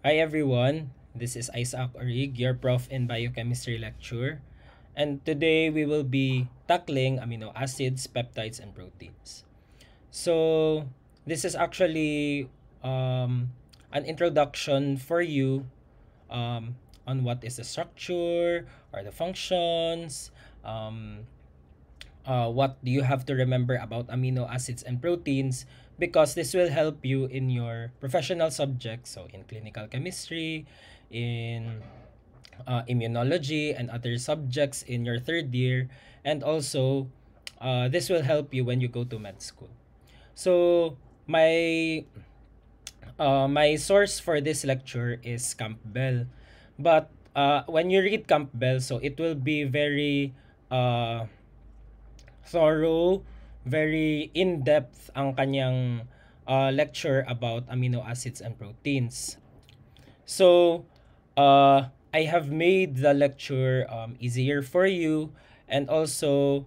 Hi everyone, this is Isaac Orig, your prof in biochemistry lecture. And today we will be tackling amino acids, peptides, and proteins. So this is actually um, an introduction for you um, on what is the structure or the functions, um, uh, what do you have to remember about amino acids and proteins because this will help you in your professional subjects so in clinical chemistry in uh, immunology and other subjects in your third year and also uh, this will help you when you go to med school. So my uh, my source for this lecture is Campbell but uh, when you read Campbell so it will be very uh, thorough, very in-depth ang kanyang uh, lecture about amino acids and proteins. So, uh, I have made the lecture um, easier for you and also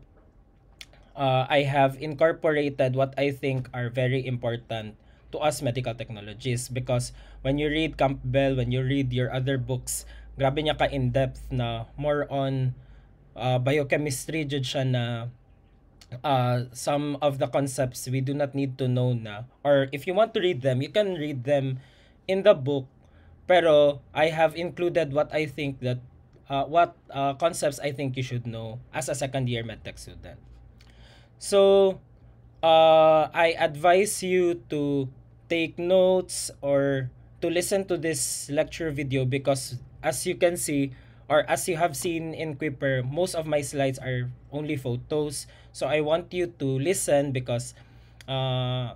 uh, I have incorporated what I think are very important to us medical technologists because when you read Campbell, when you read your other books, grabe niya ka in-depth na more on uh, biochemistry jud siya na uh, some of the concepts we do not need to know na. Or if you want to read them, you can read them in the book. Pero I have included what I think that uh, what uh, concepts I think you should know as a second year medtech student. So uh, I advise you to take notes or to listen to this lecture video because as you can see or as you have seen in Quipper, most of my slides are only photos. So I want you to listen because uh,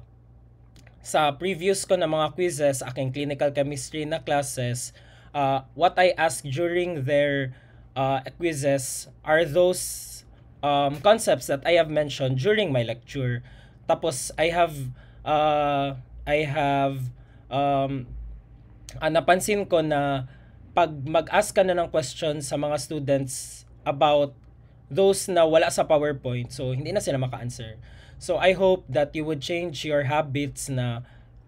sa previous ko na mga quizzes, aking clinical chemistry na classes, uh, what I ask during their uh, quizzes are those um, concepts that I have mentioned during my lecture. Tapos I have uh, I have um, uh, napansin ko na pag mag-ask ka na ng questions sa mga students about those na wala sa PowerPoint, so hindi na sila maka-answer. So I hope that you would change your habits na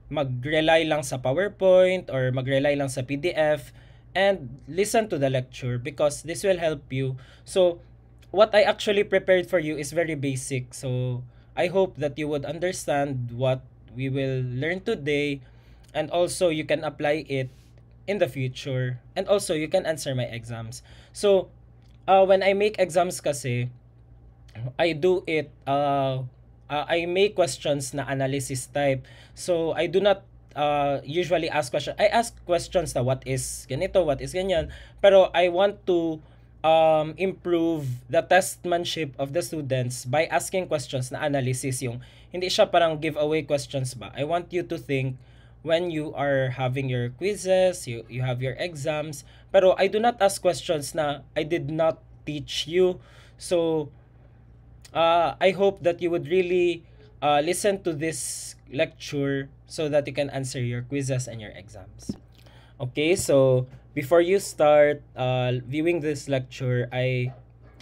mag-rely lang sa PowerPoint or mag-rely lang sa PDF and listen to the lecture because this will help you. So what I actually prepared for you is very basic. So I hope that you would understand what we will learn today and also you can apply it in the future and also you can answer my exams. So uh, when I make exams kasi, I do it, uh, uh, I make questions na analysis type. So, I do not uh, usually ask questions. I ask questions na what is ganito, what is ganyan. Pero I want to um, improve the testmanship of the students by asking questions na analysis yung hindi siya parang giveaway questions ba. I want you to think when you are having your quizzes, you, you have your exams. Pero I do not ask questions na I did not teach you. So, uh, I hope that you would really uh, listen to this lecture so that you can answer your quizzes and your exams. Okay, so before you start uh, viewing this lecture, I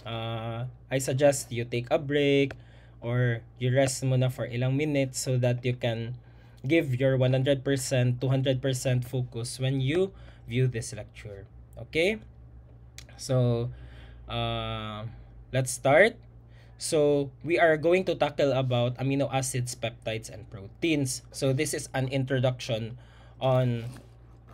uh, I suggest you take a break or you rest muna for ilang minutes so that you can give your 100%, 200% focus when you view this lecture. Okay? So, uh, let's start. So, we are going to tackle about amino acids, peptides, and proteins. So, this is an introduction on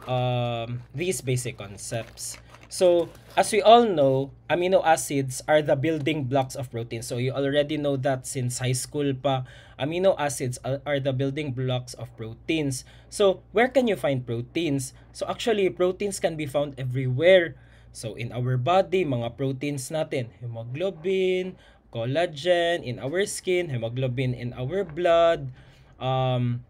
um, these basic concepts. So, as we all know, amino acids are the building blocks of protein. So, you already know that since high school pa, amino acids are the building blocks of proteins. So, where can you find proteins? So, actually, proteins can be found everywhere. So, in our body, mga proteins natin, hemoglobin, collagen in our skin, hemoglobin in our blood, um,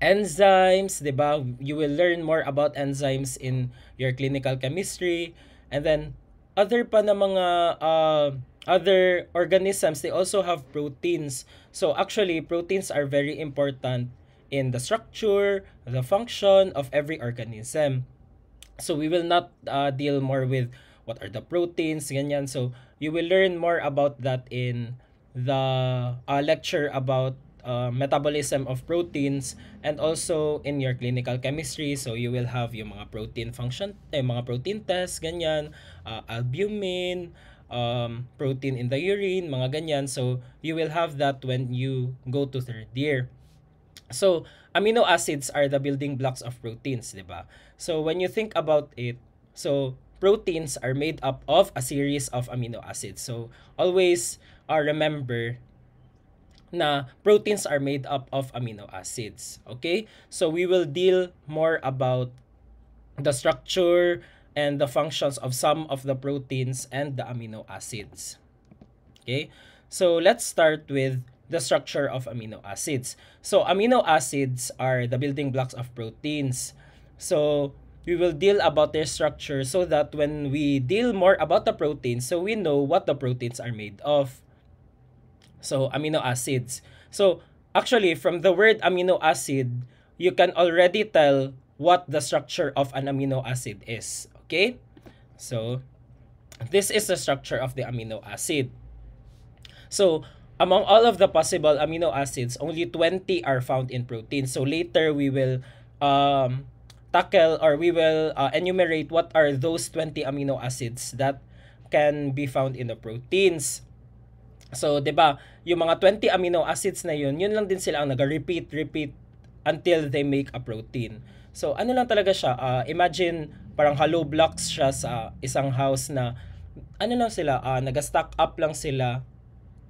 enzymes, 'di ba? You will learn more about enzymes in your clinical chemistry and then other pa na mga uh, other organisms they also have proteins. So actually proteins are very important in the structure, the function of every organism. So we will not uh, deal more with what are the proteins, ganyan. So you will learn more about that in the uh, lecture about uh, metabolism of proteins and also in your clinical chemistry. So you will have yung mga protein function eh, mga protein tests ganyan uh, albumin um, protein in the urine mga ganyan. So you will have that when you go to third year. So amino acids are the building blocks of proteins di ba? So when you think about it so proteins are made up of a series of amino acids. So always uh, remember na proteins are made up of amino acids. Okay? So we will deal more about the structure and the functions of some of the proteins and the amino acids. Okay? So let's start with the structure of amino acids. So amino acids are the building blocks of proteins. So we will deal about their structure so that when we deal more about the proteins, so we know what the proteins are made of. So, amino acids. So, actually, from the word amino acid, you can already tell what the structure of an amino acid is. Okay? So, this is the structure of the amino acid. So, among all of the possible amino acids, only 20 are found in protein. So, later we will um, tackle or we will uh, enumerate what are those 20 amino acids that can be found in the proteins. So, 'di ba, yung mga 20 amino acids na yun, yun lang din sila ang nag-repeat, repeat until they make a protein. So, ano lang talaga siya, uh, imagine parang hollow blocks siya sa isang house na ano lang sila, uh, nag-stack up lang sila.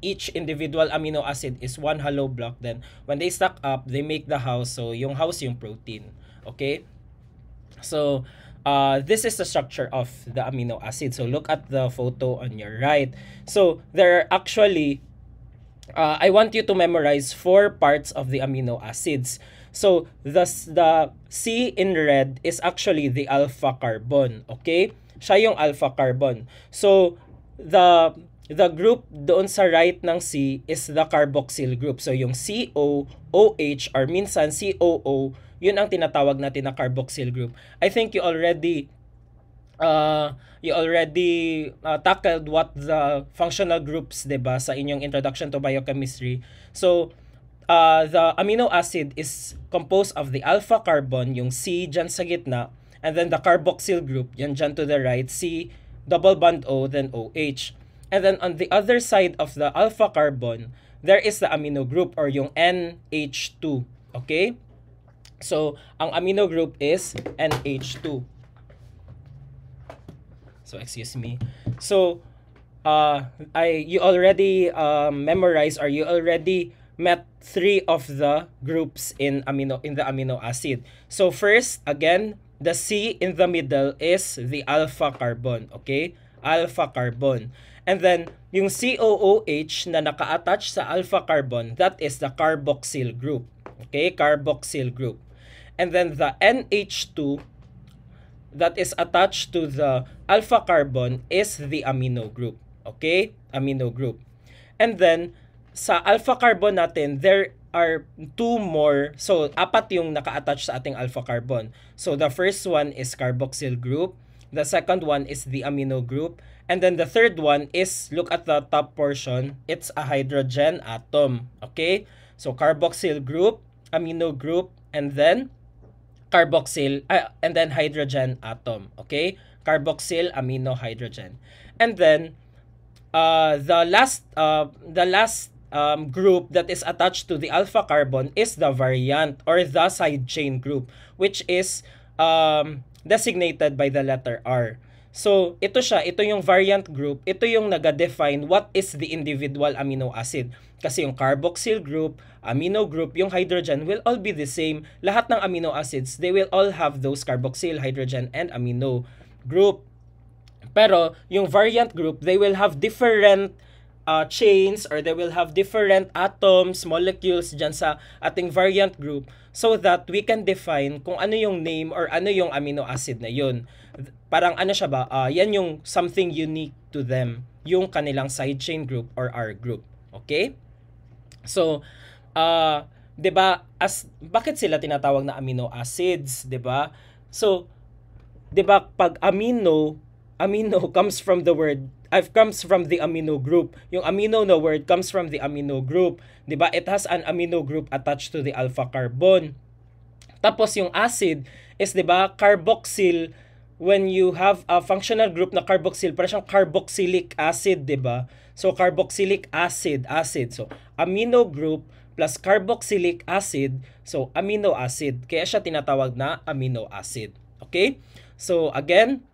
Each individual amino acid is one hollow block. Then when they stack up they make the house. So yung house yung protein. Okay? So uh, this is the structure of the amino acid. So look at the photo on your right. So there are actually, uh, I want you to memorize four parts of the amino acids. So the, the C in red is actually the alpha carbon. Okay? Siya yung alpha carbon. So the the group doon sa right ng C is the carboxyl group. So yung COOH or minsan COO yun ang tinatawag natin na carboxyl group. I think you already uh, you already uh, tackled what the functional groups, ba, sa inyong introduction to biochemistry. So, uh, the amino acid is composed of the alpha carbon, yung C dyan sa gitna, and then the carboxyl group, yan dyan to the right, C double bond O, then OH. And then on the other side of the alpha carbon, there is the amino group or yung NH2. Okay? So, ang amino group is NH2. So, excuse me. So, uh, I you already um, memorized or you already met three of the groups in amino in the amino acid. So first, again, the C in the middle is the alpha carbon, okay? Alpha carbon. And then yung COOH na naka-attach sa alpha carbon, that is the carboxyl group. Okay? Carboxyl group. And then the NH2 that is attached to the alpha carbon is the amino group. Okay? Amino group. And then, sa alpha carbon natin, there are two more. So, apat yung naka-attach sa ating alpha carbon. So, the first one is carboxyl group. The second one is the amino group. And then the third one is, look at the top portion, it's a hydrogen atom. Okay? So, carboxyl group, amino group, and then carboxyl, uh, and then hydrogen atom. Okay? Carboxyl amino hydrogen. And then, uh, the last, uh, the last um, group that is attached to the alpha carbon is the variant or the side chain group, which is um, designated by the letter R. So, ito siya, ito yung variant group, ito yung naga-define what is the individual amino acid. Kasi yung carboxyl group, amino group, yung hydrogen will all be the same. Lahat ng amino acids, they will all have those carboxyl, hydrogen, and amino group. Pero, yung variant group, they will have different uh, chains or they will have different atoms, molecules dyan sa ating variant group so that we can define kung ano yung name or ano yung amino acid na yun. Parang ano siya ba, uh, yan yung something unique to them, yung kanilang side chain group or R group. Okay? So, uh, 'di ba, as bakit sila tinatawag na amino acids, 'di ba? So, 'di ba pag amino, amino comes from the word I've comes from the amino group. Yung amino na word comes from the amino group. ba? It has an amino group attached to the alpha carbon. Tapos yung acid is 'di ba carboxyl when you have a functional group na carboxyl, para siyang carboxylic acid, 'di ba? So carboxylic acid, acid. So amino group plus carboxylic acid, so amino acid. Kaya siya tinatawag na amino acid. Okay? So again,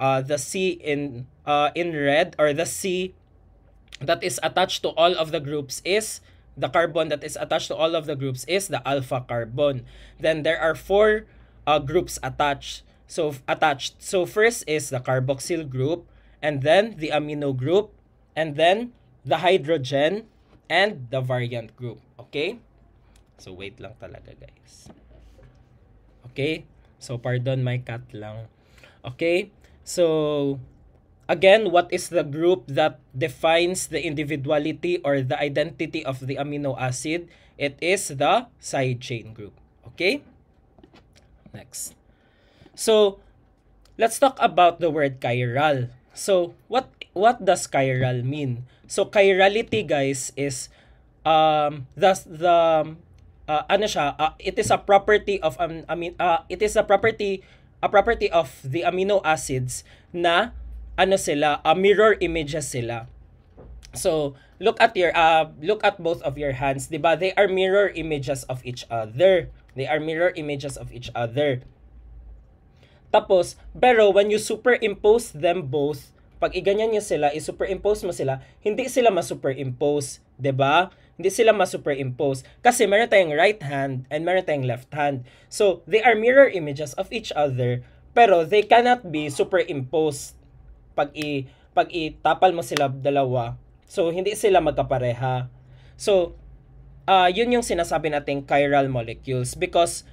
uh, the C in uh, in red or the C that is attached to all of the groups is the carbon that is attached to all of the groups is the alpha carbon. Then there are four uh, groups attached. So attached. So first is the carboxyl group and then the amino group and then the hydrogen and the variant group. Okay? So, wait lang talaga, guys. Okay? So, pardon my cat lang. Okay? So, again, what is the group that defines the individuality or the identity of the amino acid? It is the side chain group. Okay? Next. So, let's talk about the word chiral. So, what what does chiral mean? So, chirality, guys, is um the the uh, ano siya uh, it is a property of um, I mean uh, it is a property a property of the amino acids na ano sila uh, mirror images sila. So look at your uh look at both of your hands 'di ba? They are mirror images of each other. They are mirror images of each other. Tapos pero when you superimpose them both pag iganyan niyo sila, i-superimpose mo sila, hindi sila ma-superimpose, 'di ba? Hindi sila ma-superimpose kasi meron tayong right hand and meron tayong left hand. So, they are mirror images of each other, pero they cannot be superimposed pag i pag itapal mo sila dalawa. So, hindi sila magkapareha. So, uh, yun yung sinasabi nating chiral molecules because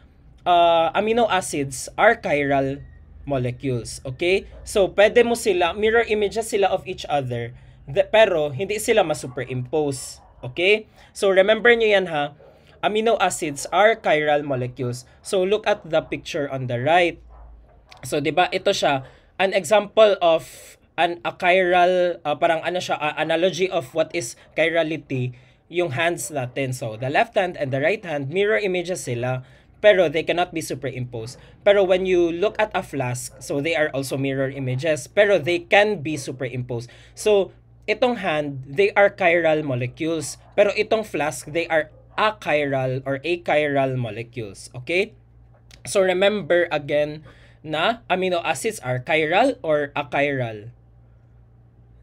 uh, amino acids are chiral molecules. Okay? So, pwede mo sila, mirror images sila of each other, the, pero hindi sila ma-superimpose. Okay? So, remember nyo yan ha. Amino acids are chiral molecules. So, look at the picture on the right. So, di ba ito siya, an example of an a chiral, uh, parang ano siya, uh, analogy of what is chirality, yung hands natin. So, the left hand and the right hand, mirror images sila pero they cannot be superimposed. Pero when you look at a flask, so they are also mirror images, pero they can be superimposed. So, itong hand, they are chiral molecules. Pero itong flask, they are achiral or achiral molecules. Okay? So, remember again na amino acids are chiral or achiral.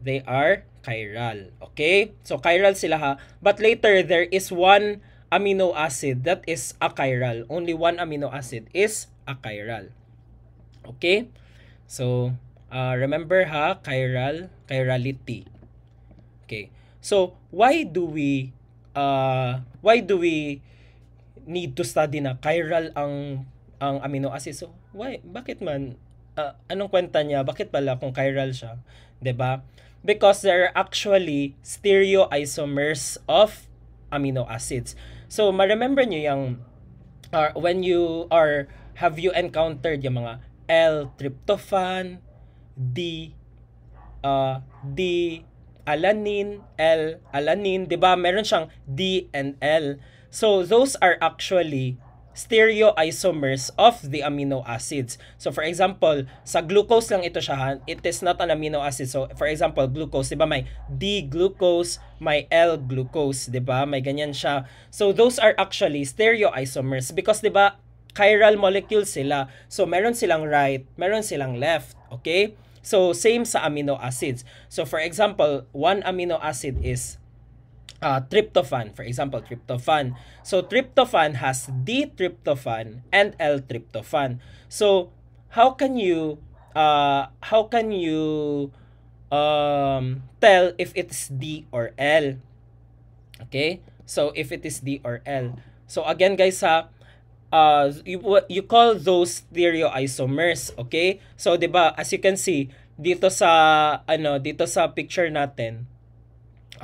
They are chiral. Okay? So, chiral sila ha. But later, there is one amino acid that is achiral. Only one amino acid is achiral. Okay? So, uh, remember ha, chiral, chirality. Okay. So, why do we uh, why do we need to study na chiral ang ang amino acid? So, why bakit man uh, anong kwenta niya? Bakit pala kung chiral siya? ba? Because there are actually stereoisomers of amino acids. So, ma-remember nyo yung uh, when you are have you encountered yung mga L-tryptophan, D uh, D alanine, L alanine, 'di ba? Meron siyang D and L. So those are actually stereoisomers of the amino acids. So for example, sa glucose lang ito siya, it is not an amino acid. So for example, glucose, 'di ba may D-glucose, may L-glucose, 'di ba? May ganyan siya. So those are actually stereoisomers because 'di ba chiral molecules sila. So meron silang right, meron silang left, okay? So same sa amino acids. So for example, one amino acid is uh, tryptophan, for example, tryptophan. So tryptophan has D-tryptophan and L-tryptophan. So how can you uh, how can you um, tell if it's D or L? Okay? So if it is D or L. So again guys ha, uh, you, you call those stereoisomers, okay? So ba, as you can see dito sa ano, dito sa picture natin,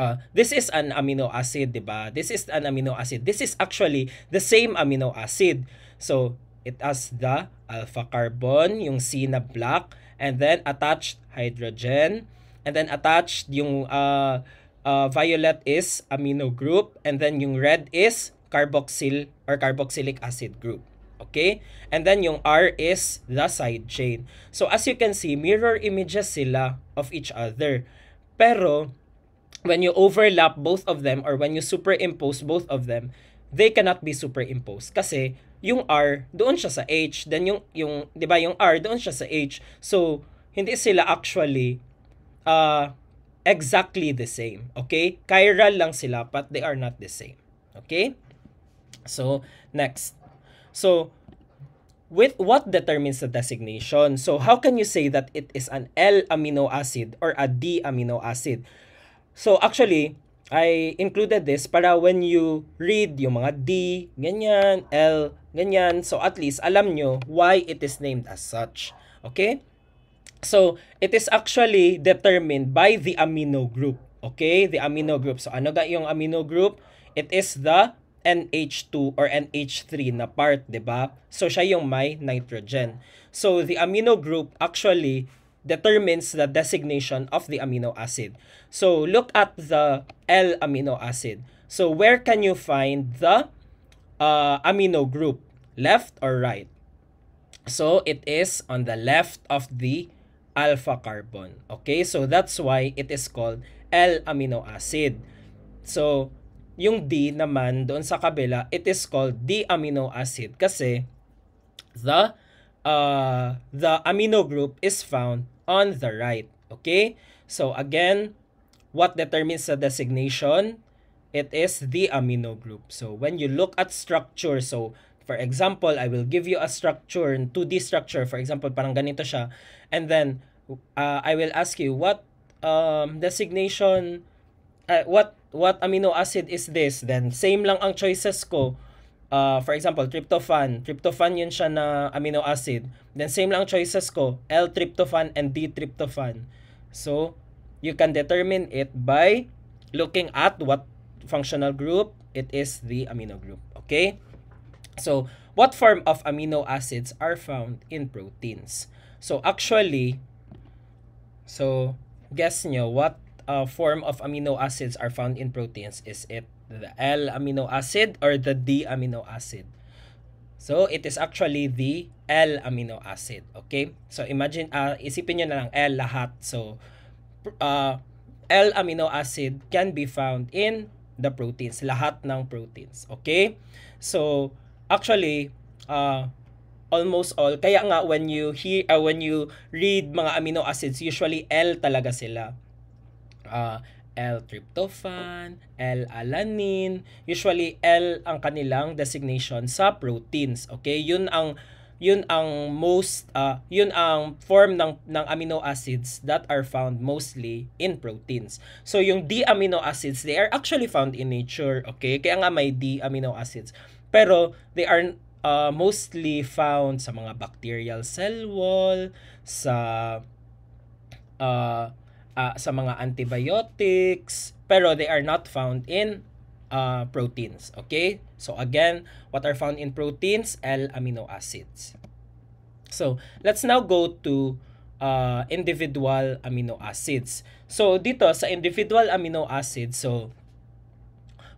Uh, this is an amino acid, 'di ba? This is an amino acid. This is actually the same amino acid. So, it has the alpha carbon, yung C na black, and then attached hydrogen, and then attached yung uh, uh, violet is amino group and then yung red is carboxyl or carboxylic acid group. Okay? And then yung R is the side chain. So as you can see, mirror images sila of each other. Pero when you overlap both of them or when you superimpose both of them, they cannot be superimposed kasi yung R doon siya sa H, then yung yung 'di ba yung R doon siya sa H. So hindi sila actually uh exactly the same. Okay? Chiral lang sila but they are not the same. Okay? So, next. So, with what determines the designation? So, how can you say that it is an L amino acid or a D amino acid? So, actually, I included this para when you read yung mga D, ganyan, L, ganyan. So, at least alam nyo why it is named as such. Okay? So, it is actually determined by the amino group. Okay? The amino group. So, ano ga yung amino group? It is the NH2 or NH3 na part, 'di ba? So siya yung may nitrogen. So the amino group actually determines the designation of the amino acid. So look at the L amino acid. So where can you find the uh, amino group? Left or right? So it is on the left of the alpha carbon. Okay, so that's why it is called L amino acid. So yung D naman doon sa kabila, it is called D-amino acid kasi the uh, the amino group is found on the right. Okay? So again, what determines the designation? It is the amino group. So when you look at structure, so for example, I will give you a structure, 2D structure, for example, parang ganito siya. And then uh, I will ask you what um, designation uh, what what amino acid is this? Then same lang ang choices ko. Uh, for example, tryptophan. Tryptophan yun siya na amino acid. Then same lang ang choices ko, L-tryptophan and D-tryptophan. So, you can determine it by looking at what functional group it is the amino group. Okay? So, what form of amino acids are found in proteins? So, actually, so, guess nyo, what uh, form of amino acids are found in proteins? Is it the L amino acid or the D amino acid? So, it is actually the L amino acid. Okay? So, imagine, uh, isipin nyo na lang L lahat. So, uh, L amino acid can be found in the proteins. Lahat ng proteins. Okay? So, actually, uh, almost all. Kaya nga, when you hear, uh, when you read mga amino acids, usually L talaga sila uh, L-tryptophan, L-alanine. Usually, L ang kanilang designation sa proteins. Okay? Yun ang yun ang most uh, yun ang form ng ng amino acids that are found mostly in proteins. So yung D amino acids, they are actually found in nature, okay? Kaya nga may D amino acids. Pero they are uh, mostly found sa mga bacterial cell wall, sa uh, uh, sa mga antibiotics, pero they are not found in uh, proteins. Okay? So again, what are found in proteins? L-amino acids. So let's now go to uh, individual amino acids. So dito sa individual amino acids, so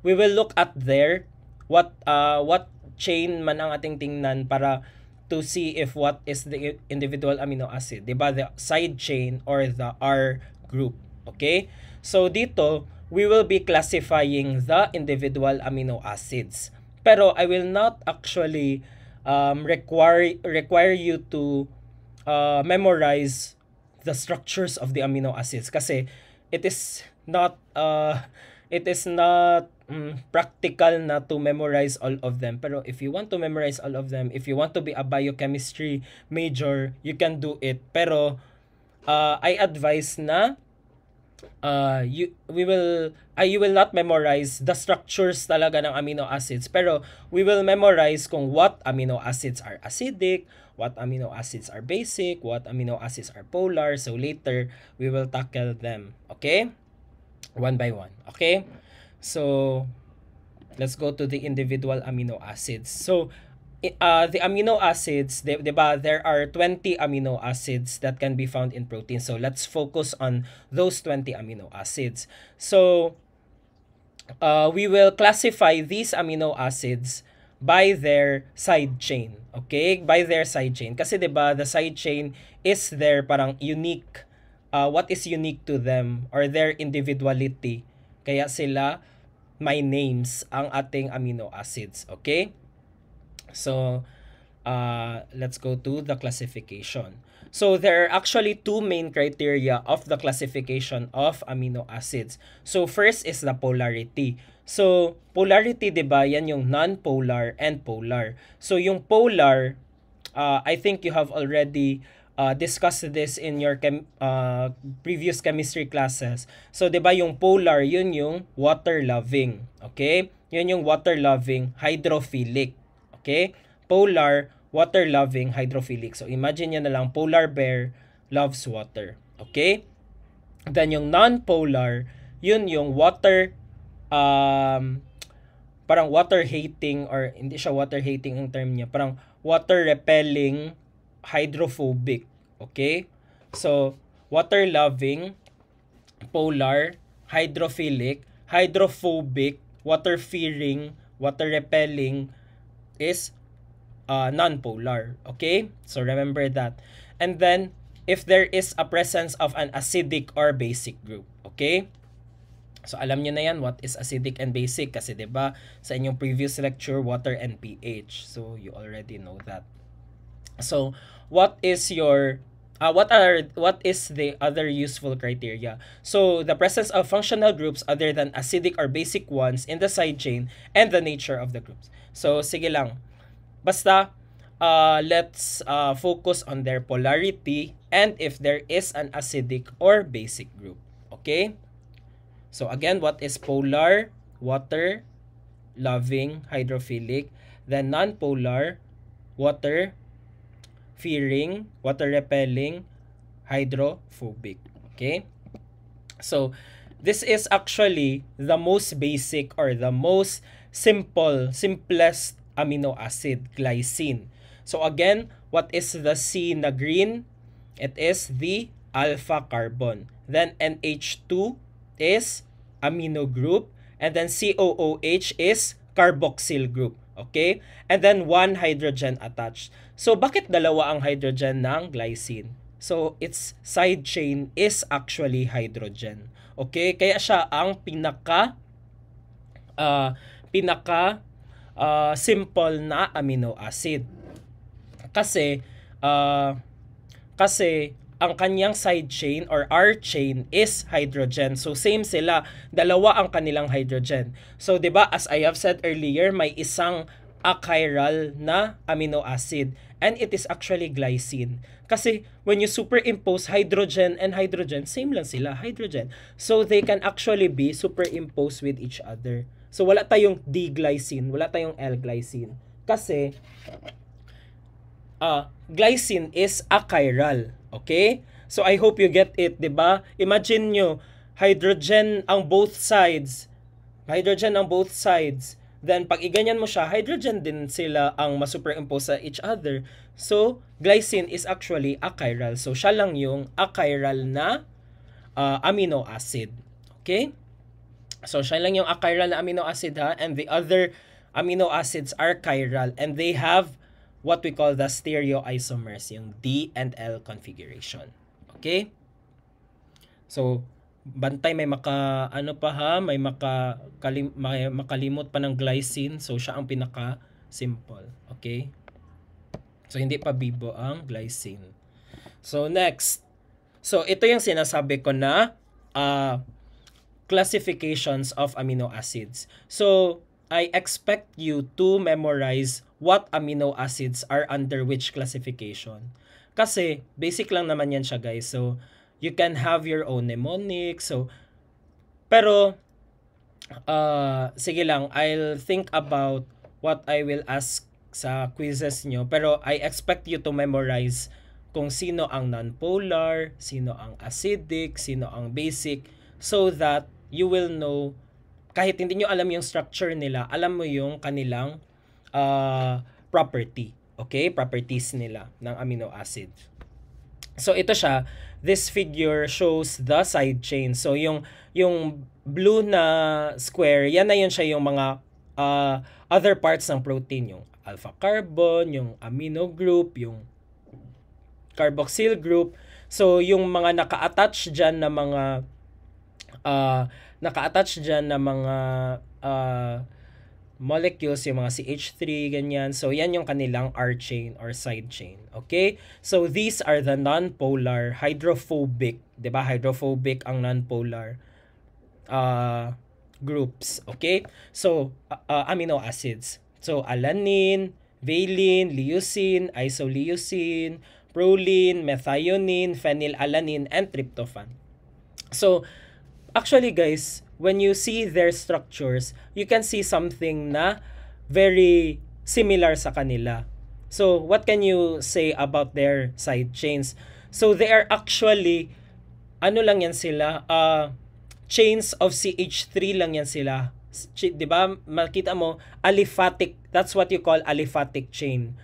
we will look at there what uh, what chain man ang ating tingnan para to see if what is the individual amino acid. Diba? The side chain or the R group. Okay? So dito, we will be classifying the individual amino acids. Pero I will not actually um, require require you to uh, memorize the structures of the amino acids kasi it is not uh, it is not um, practical na to memorize all of them. Pero if you want to memorize all of them, if you want to be a biochemistry major, you can do it. Pero uh, I advise na uh, you, we will, uh, you will not memorize the structures talaga ng amino acids, pero we will memorize kung what amino acids are acidic, what amino acids are basic, what amino acids are polar. So later, we will tackle them. Okay? One by one. Okay? So, let's go to the individual amino acids. So, uh, the amino acids, di, di ba, there are 20 amino acids that can be found in protein. So let's focus on those 20 amino acids. So uh, we will classify these amino acids by their side chain. Okay? By their side chain. Kasi 'di ba, the side chain is their parang unique uh, what is unique to them or their individuality. Kaya sila may names ang ating amino acids. Okay? So, uh, let's go to the classification. So there are actually two main criteria of the classification of amino acids. So first is the polarity. So polarity 'di ba? Yan yung non-polar and polar. So yung polar uh, I think you have already uh, discussed this in your chem, uh, previous chemistry classes. So 'di ba yung polar, yun yung water loving. Okay? Yun yung water loving hydrophilic. Okay? Polar water-loving hydrophilic. So imagine nyo na lang, polar bear loves water. Okay? Then yung non-polar, yun yung water, um, parang water-hating or hindi siya water-hating ang term niya, parang water-repelling hydrophobic. Okay? So, water-loving, polar, hydrophilic, hydrophobic, water-fearing, water-repelling is uh, non-polar. Okay? So remember that. And then, if there is a presence of an acidic or basic group. Okay? So alam niyo na yan what is acidic and basic kasi 'di ba sa inyong previous lecture water and pH. So you already know that. So what is your uh, what are what is the other useful criteria? So the presence of functional groups other than acidic or basic ones in the side chain and the nature of the groups. So sige lang. Basta, uh, let's uh, focus on their polarity and if there is an acidic or basic group. Okay? So again, what is polar? Water, loving, hydrophilic. Then non-polar, water, fearing, water repelling, hydrophobic. Okay? So, this is actually the most basic or the most simple, simplest amino acid, glycine. So again, what is the C na green? It is the alpha carbon. Then NH2 is amino group. And then COOH is carboxyl group. Okay? And then one hydrogen attached. So bakit dalawa ang hydrogen ng glycine? So its side chain is actually hydrogen. Okay? Kaya siya ang pinaka uh, pinaka uh, simple na amino acid. Kasi uh, kasi ang kanyang side chain or R chain is hydrogen. So same sila, dalawa ang kanilang hydrogen. So 'di ba as I have said earlier, may isang achiral na amino acid and it is actually glycine. Kasi when you superimpose hydrogen and hydrogen, same lang sila, hydrogen. So they can actually be superimposed with each other. So wala tayong D-glycine, wala tayong L-glycine. Kasi uh, glycine is achiral. Okay? So I hope you get it, 'di ba? Imagine nyo, hydrogen ang both sides. Hydrogen ang both sides. Then pag iganyan mo siya, hydrogen din sila ang masuperimpose sa each other. So glycine is actually achiral. So siya lang yung achiral na uh, amino acid. Okay? So, siya lang yung achiral na amino acid ha. And the other amino acids are chiral. And they have what we call the stereoisomers, yung D and L configuration. Okay? So, bantay may maka ano pa ha, may maka kalim, may makalimot pa ng glycine. So, siya ang pinaka simple. Okay? So, hindi pa bibo ang glycine. So, next. So, ito yung sinasabi ko na uh, classifications of amino acids. So, I expect you to memorize what amino acids are under which classification. Kasi, basic lang naman yan siya guys. So, you can have your own mnemonic. So, pero, uh, sige lang, I'll think about what I will ask sa quizzes nyo. Pero, I expect you to memorize kung sino ang non-polar, sino ang acidic, sino ang basic, so that you will know, kahit hindi nyo alam yung structure nila, alam mo yung kanilang uh, property. Okay? Properties nila ng amino acid. So ito siya, this figure shows the side chain. So yung yung blue na square, yan na yun siya yung mga uh, other parts ng protein, yung alpha carbon, yung amino group, yung carboxyl group. So yung mga naka-attach diyan na mga uh, naka-attach diyan na mga uh, molecules, yung mga CH3, ganyan. So, yan yung kanilang R chain or side chain. Okay? So, these are the non-polar hydrophobic. ba diba? Hydrophobic ang non-polar uh, groups. Okay? So, uh, uh, amino acids. So, alanine, valine, leucine, isoleucine, proline, methionine, phenylalanine, and tryptophan. So, actually guys, when you see their structures, you can see something na very similar sa kanila. So, what can you say about their side chains? So, they are actually, ano lang yan sila, uh, chains of CH3 lang yan sila. Di ba? Makita mo, aliphatic, that's what you call aliphatic chain.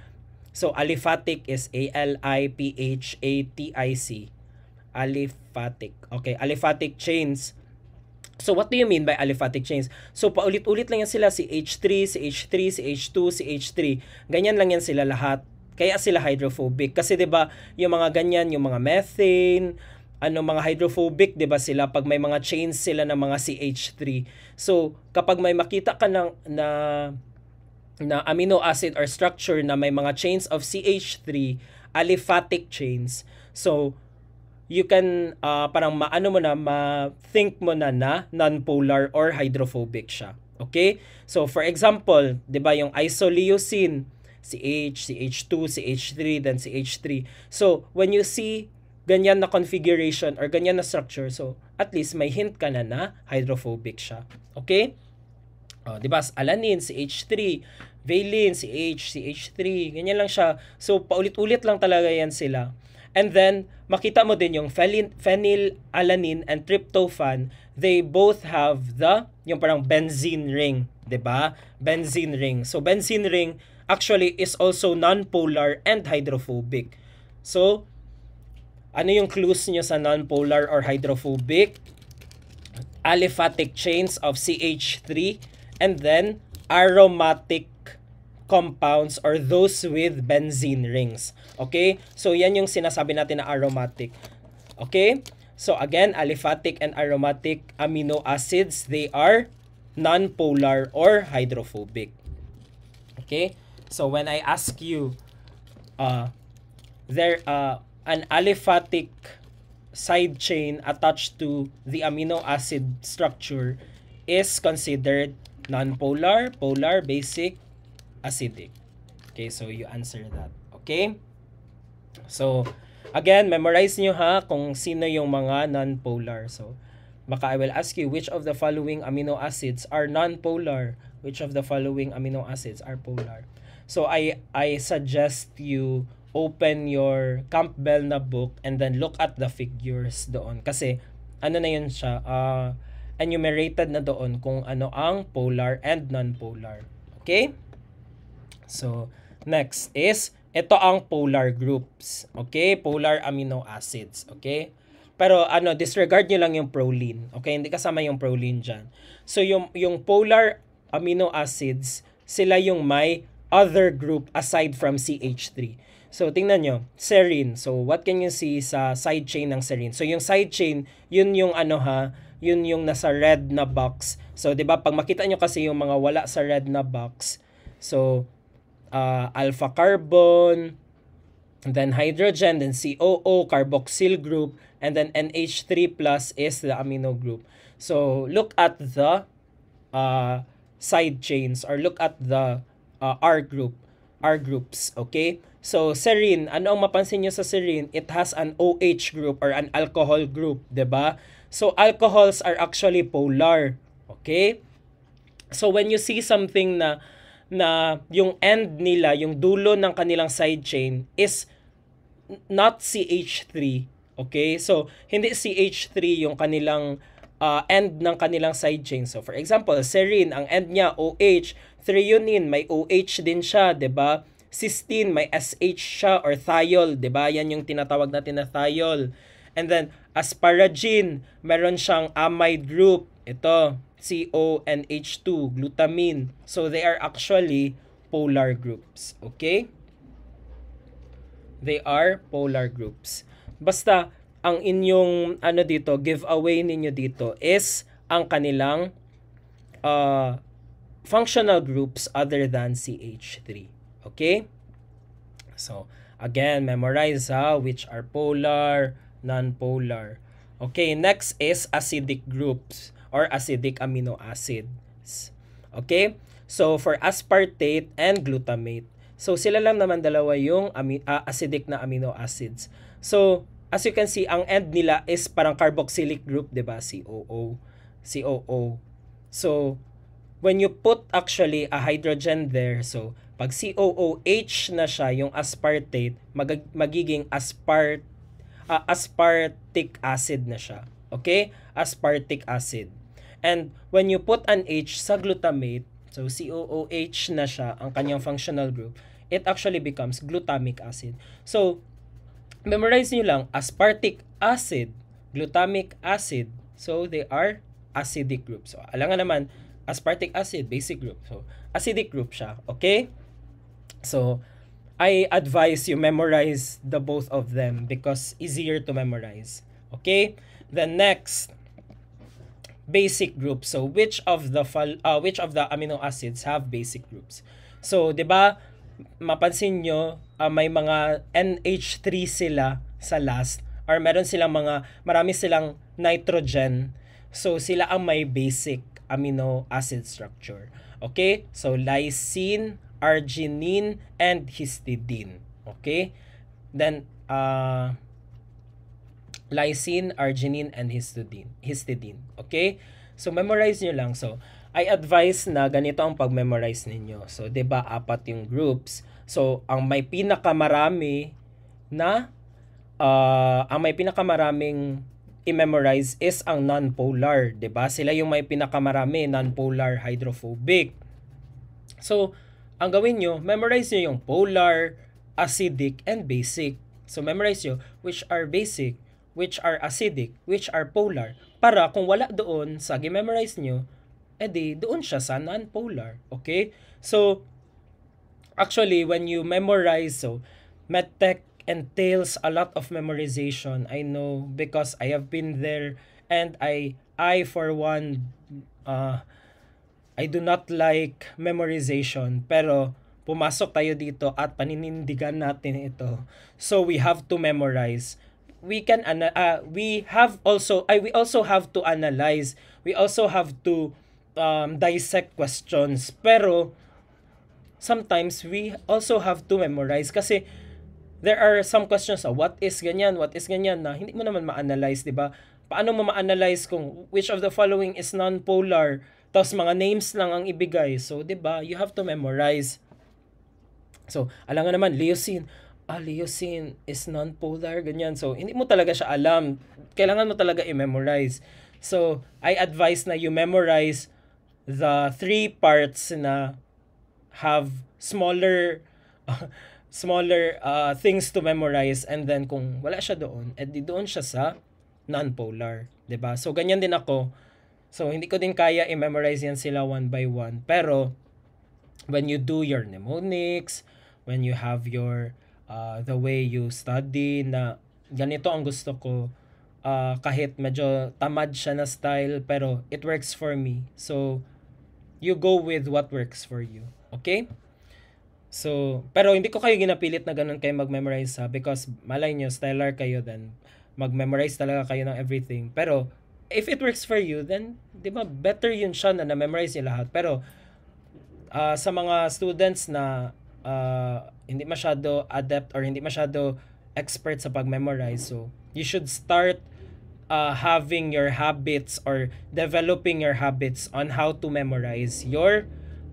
So, aliphatic is A-L-I-P-H-A-T-I-C. Aliphatic. Okay, aliphatic chains So what do you mean by aliphatic chains? So paulit-ulit lang yan sila si H3, si H3, si H2, si H3. Ganyan lang yan sila lahat. Kaya sila hydrophobic kasi 'di ba, yung mga ganyan, yung mga methane, ano mga hydrophobic, 'di ba sila pag may mga chains sila ng mga CH3. So kapag may makita ka ng na na amino acid or structure na may mga chains of CH3, aliphatic chains. So you can uh, parang maano mo na ma-think mo na na non-polar or hydrophobic siya. Okay? So for example, 'di ba yung isoleucine, CH, CH2, CH3, then CH3. So when you see ganyan na configuration or ganyan na structure, so at least may hint ka na na hydrophobic siya. Okay? Oh, 'di ba? Alanine, CH3, valine, CH, CH3, ganyan lang siya. So paulit-ulit lang talaga yan sila. And then, makita mo din yung phenylalanine and tryptophan, they both have the, yung parang benzene ring, ba diba? Benzene ring. So, benzene ring actually is also non-polar and hydrophobic. So, ano yung clues nyo sa non-polar or hydrophobic? Aliphatic chains of CH3 and then aromatic compounds or those with benzene rings. Okay? So, yan yung sinasabi natin na aromatic. Okay? So, again, aliphatic and aromatic amino acids, they are non-polar or hydrophobic. Okay? So, when I ask you, uh, there, uh, an aliphatic side chain attached to the amino acid structure is considered non-polar, polar, basic, acidic. Okay, so you answer that. Okay? So, again, memorize nyo ha kung sino yung mga non-polar. So, baka I will ask you, which of the following amino acids are non-polar? Which of the following amino acids are polar? So, I, I suggest you open your Campbell na book and then look at the figures doon. Kasi, ano na yun siya, uh, enumerated na doon kung ano ang polar and non-polar. Okay? So, next is, ito ang polar groups. Okay? Polar amino acids. Okay? Pero ano, disregard nyo lang yung proline. Okay? Hindi kasama yung proline dyan. So, yung, yung polar amino acids, sila yung may other group aside from CH3. So, tingnan nyo, serine. So, what can you see sa side chain ng serine? So, yung side chain, yun yung ano ha, yun yung nasa red na box. So, 'di ba pag makita nyo kasi yung mga wala sa red na box, so uh, alpha carbon, then hydrogen, then COO, carboxyl group, and then NH3 plus is the amino group. So look at the uh, side chains or look at the uh, R group, R groups, okay? So serine, ano ang mapansin niyo sa serine? It has an OH group or an alcohol group, ba? So alcohols are actually polar, okay? So when you see something na na yung end nila, yung dulo ng kanilang side chain is not CH3. Okay? So, hindi CH3 yung kanilang uh, end ng kanilang side chain. So, for example, serine, ang end niya OH, threonine, may OH din siya, ba? cysteine, may SH siya or thiol, ba? Yan yung tinatawag natin na thiol. And then asparagine, meron siyang amide group. Ito, CONH2, glutamine. So they are actually polar groups. Okay? They are polar groups. Basta ang inyong ano dito, giveaway ninyo dito is ang kanilang uh, functional groups other than CH3. Okay? So, again, memorize ha, which are polar, non-polar. Okay, next is acidic groups or acidic amino acids. Okay? So, for aspartate and glutamate. So, sila lang naman dalawa yung ami- uh, acidic na amino acids. So, as you can see, ang end nila is parang carboxylic group, 'di ba? COO. COO. So, when you put actually a hydrogen there, so pag COOH na siya, yung aspartate, mag- magiging aspart uh, aspartic acid na siya. Okay? Aspartic acid. And when you put an H sa glutamate, so COOH na siya, ang kanyang functional group, it actually becomes glutamic acid. So, memorize niyo lang, aspartic acid, glutamic acid, so they are acidic group. So, alangan naman, aspartic acid, basic group. So, acidic group siya. Okay? So, I advise you memorize the both of them because easier to memorize. Okay? The next, basic group. So, which of the uh, which of the amino acids have basic groups? So, 'di ba? mapansin nyo, uh, may mga NH3 sila sa last or meron silang mga, marami silang nitrogen. So, sila ang may basic amino acid structure. Okay? So, lysine, arginine, and histidine. Okay? Then, uh, lysine, arginine, and histidine. histidine. Okay? So, memorize nyo lang. So, I advise na ganito ang pag-memorize ninyo. So, 'di ba apat yung groups. So, ang may pinakamarami na uh, ang may pinakamaraming i-memorize is ang non-polar, 'di ba? Sila yung may pinakamarami non-polar hydrophobic. So, ang gawin nyo, memorize nyo yung polar, acidic, and basic. So, memorize nyo which are basic, which are acidic, which are polar. Para kung wala doon sa gi-memorize nyo, edi doon siya sa non-polar. Okay? So, actually, when you memorize, so, MedTech entails a lot of memorization. I know because I have been there and I, I for one, uh, I do not like memorization. Pero, pumasok tayo dito at paninindigan natin ito. So, we have to memorize we can uh, we have also I we also have to analyze we also have to um, dissect questions. Pero, sometimes we also have to memorize kasi there are some questions na what is ganyan, what is ganyan na hindi mo naman ma-analyze, di ba? Paano mo ma-analyze kung which of the following is non-polar, tapos mga names lang ang ibigay. So, di ba, you have to memorize. So, alam nga naman, leucine, ah, leucine is non-polar, ganyan. So, hindi mo talaga siya alam. Kailangan mo talaga i-memorize. So, I advise na you memorize the three parts na have smaller uh, smaller uh, things to memorize and then kung wala siya doon, edi doon siya sa non-polar, 'di ba? So ganyan din ako. So hindi ko din kaya i-memorize yan sila one by one, pero when you do your mnemonics, when you have your uh, the way you study na ganito ang gusto ko uh, kahit medyo tamad siya na style pero it works for me. So you go with what works for you. Okay? So, pero hindi ko kayo ginapilit na ganun kayo mag-memorize ha because malay nyo, stellar kayo then mag-memorize talaga kayo ng everything. Pero, if it works for you, then, di ba, better yun siya na na-memorize niyo lahat. Pero, uh, sa mga students na uh, hindi masyado adept or hindi masyado expert sa pag-memorize, so, you should start uh, having your habits or developing your habits on how to memorize your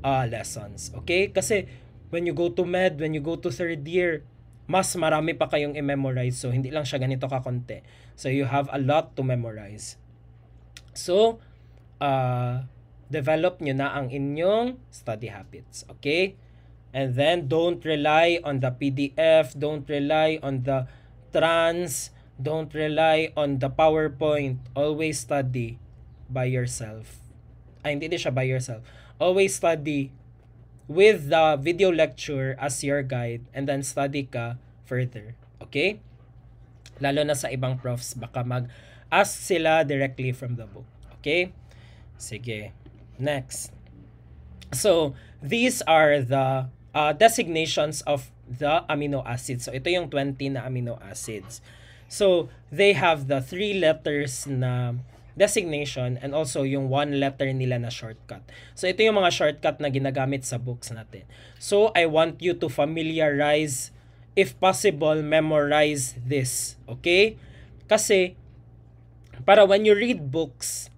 uh, lessons. Okay? Kasi when you go to med, when you go to third year, mas marami pa kayong i-memorize. So, hindi lang siya ganito kakonte. So, you have a lot to memorize. So, uh, develop nyo na ang inyong study habits. Okay? And then don't rely on the PDF, don't rely on the trans, don't rely on the PowerPoint. Always study by yourself. Ay, hindi, siya by yourself. Always study with the video lecture as your guide and then study ka further. Okay? Lalo na sa ibang profs, baka mag-ask sila directly from the book. Okay? Sige. Next. So, these are the uh, designations of the amino acids. So, ito yung 20 na amino acids. So, they have the three letters na designation and also yung one letter nila na shortcut. So, ito yung mga shortcut na ginagamit sa books natin. So, I want you to familiarize, if possible, memorize this. Okay? Kasi, para when you read books,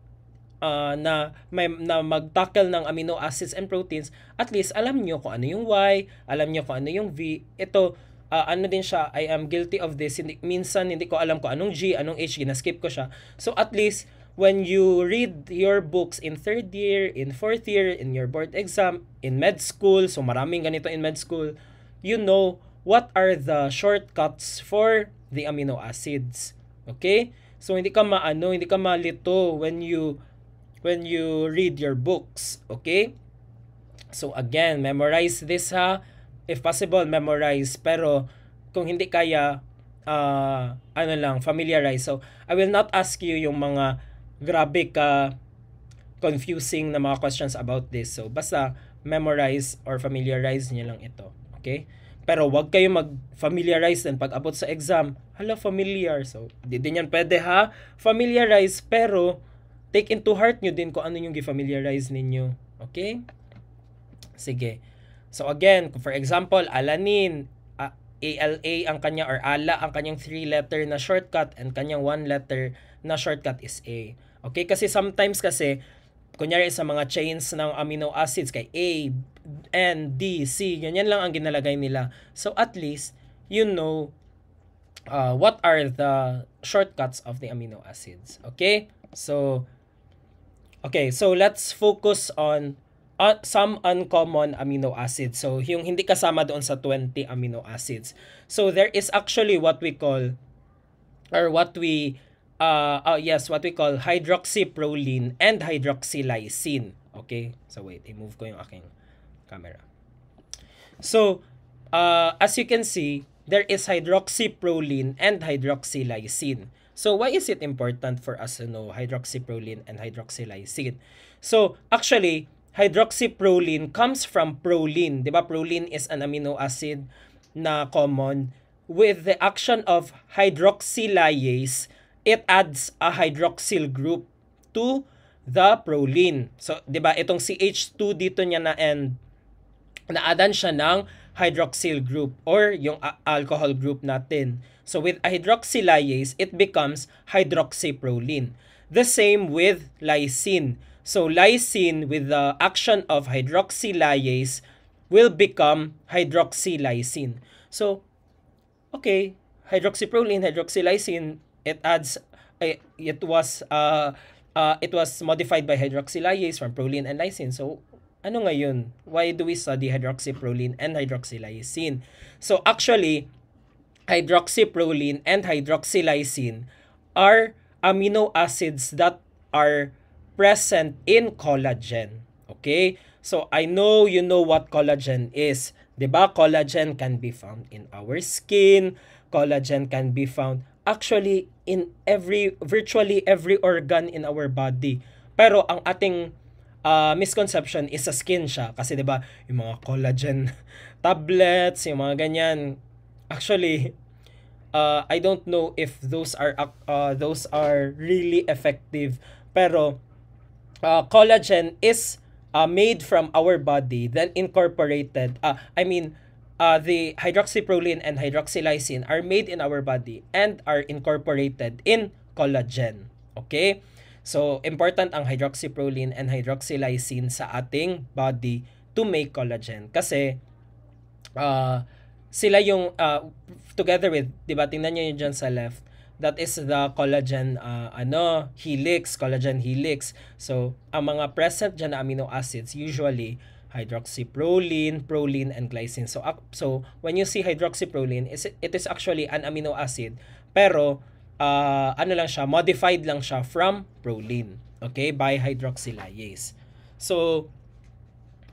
uh, na may na mag-tackle ng amino acids and proteins, at least alam niyo kung ano yung Y, alam niyo kung ano yung V. Ito uh, ano din siya, I am guilty of this. Hindi, minsan hindi ko alam kung anong G, anong H, gina-skip ko siya. So at least when you read your books in third year, in fourth year, in your board exam, in med school, so maraming ganito in med school, you know what are the shortcuts for the amino acids. Okay? So hindi ka maano, hindi ka malito when you when you read your books. Okay? So again, memorize this ha. If possible, memorize. Pero kung hindi kaya, uh, ano lang, familiarize. So I will not ask you yung mga grabe ka confusing na mga questions about this. So basta memorize or familiarize niyo lang ito. Okay? Pero wag kayo mag-familiarize din pag abot sa exam. Hala, familiar. So, di din yan pwede ha. Familiarize, pero take into heart nyo din kung ano yung gi-familiarize ninyo. Okay? Sige. So again, for example, alanin, ALA ang kanya or ALA ang kanyang three letter na shortcut and kanyang one letter na shortcut is A. Okay? Kasi sometimes kasi kunyari sa mga chains ng amino acids kay A, N, D, C, ganyan lang ang ginalagay nila. So at least you know uh, what are the shortcuts of the amino acids. Okay? So Okay, so let's focus on uh, some uncommon amino acids. So, yung hindi kasama doon sa 20 amino acids. So, there is actually what we call, or what we, uh, uh, yes, what we call hydroxyproline and hydroxylysine. Okay, so wait, i-move ko yung aking camera. So, uh, as you can see, there is hydroxyproline and hydroxylysine. So why is it important for us to know hydroxyproline and hydroxylysine? So actually, hydroxyproline comes from proline. Di ba? Proline is an amino acid na common. With the action of hydroxylase, it adds a hydroxyl group to the proline. So, di ba, itong CH2 dito niya na end, na-addan siya ng hydroxyl group or yung alcohol group natin. So with hydroxylase, it becomes hydroxyproline. The same with lysine. So lysine with the action of hydroxylase will become hydroxylysine. So, okay, hydroxyproline, hydroxylysine, it adds, uh, it was, uh, uh, it was modified by hydroxylase from proline and lysine. So, ano ngayon? Why do we study hydroxyproline and hydroxylysine? So, actually, hydroxyproline and hydroxylysine are amino acids that are present in collagen. Okay? So, I know you know what collagen is. 'Di ba? Collagen can be found in our skin. Collagen can be found actually in every virtually every organ in our body. Pero ang ating uh, misconception is sa skin siya kasi 'di ba, yung mga collagen tablets, yung mga ganyan actually uh, I don't know if those are uh, those are really effective. Pero uh, collagen is uh, made from our body then incorporated uh, I mean uh, the hydroxyproline and hydroxylysine are made in our body and are incorporated in collagen okay? So important ang hydroxyproline and hydroxylysine sa ating body to make collagen kasi uh, sila yung uh, together with, 'di ba? Tingnan niyo yun dyan sa left. That is the collagen uh, ano, helix, collagen helix. So, ang mga present diyan na amino acids usually hydroxyproline, proline, and glycine. So, so when you see hydroxyproline, it is actually an amino acid, pero uh, ano lang siya, modified lang siya from proline. Okay, by hydroxylase. So,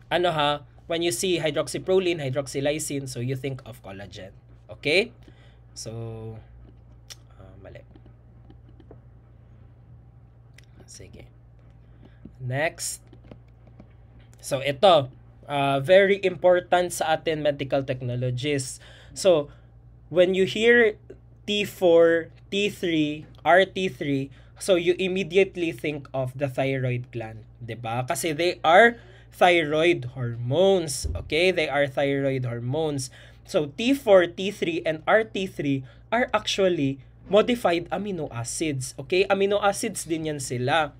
ano ha, when you see hydroxyproline, hydroxylysine, so you think of collagen. Okay? So, uh, mali. Sige. Next. So, ito. Uh, very important sa atin medical technologies. So, when you hear T4, T3, RT3, so you immediately think of the thyroid gland, 'di ba? Kasi they are thyroid hormones. Okay? They are thyroid hormones. So T4, T3, and RT3 are actually modified amino acids. Okay? Amino acids din yan sila.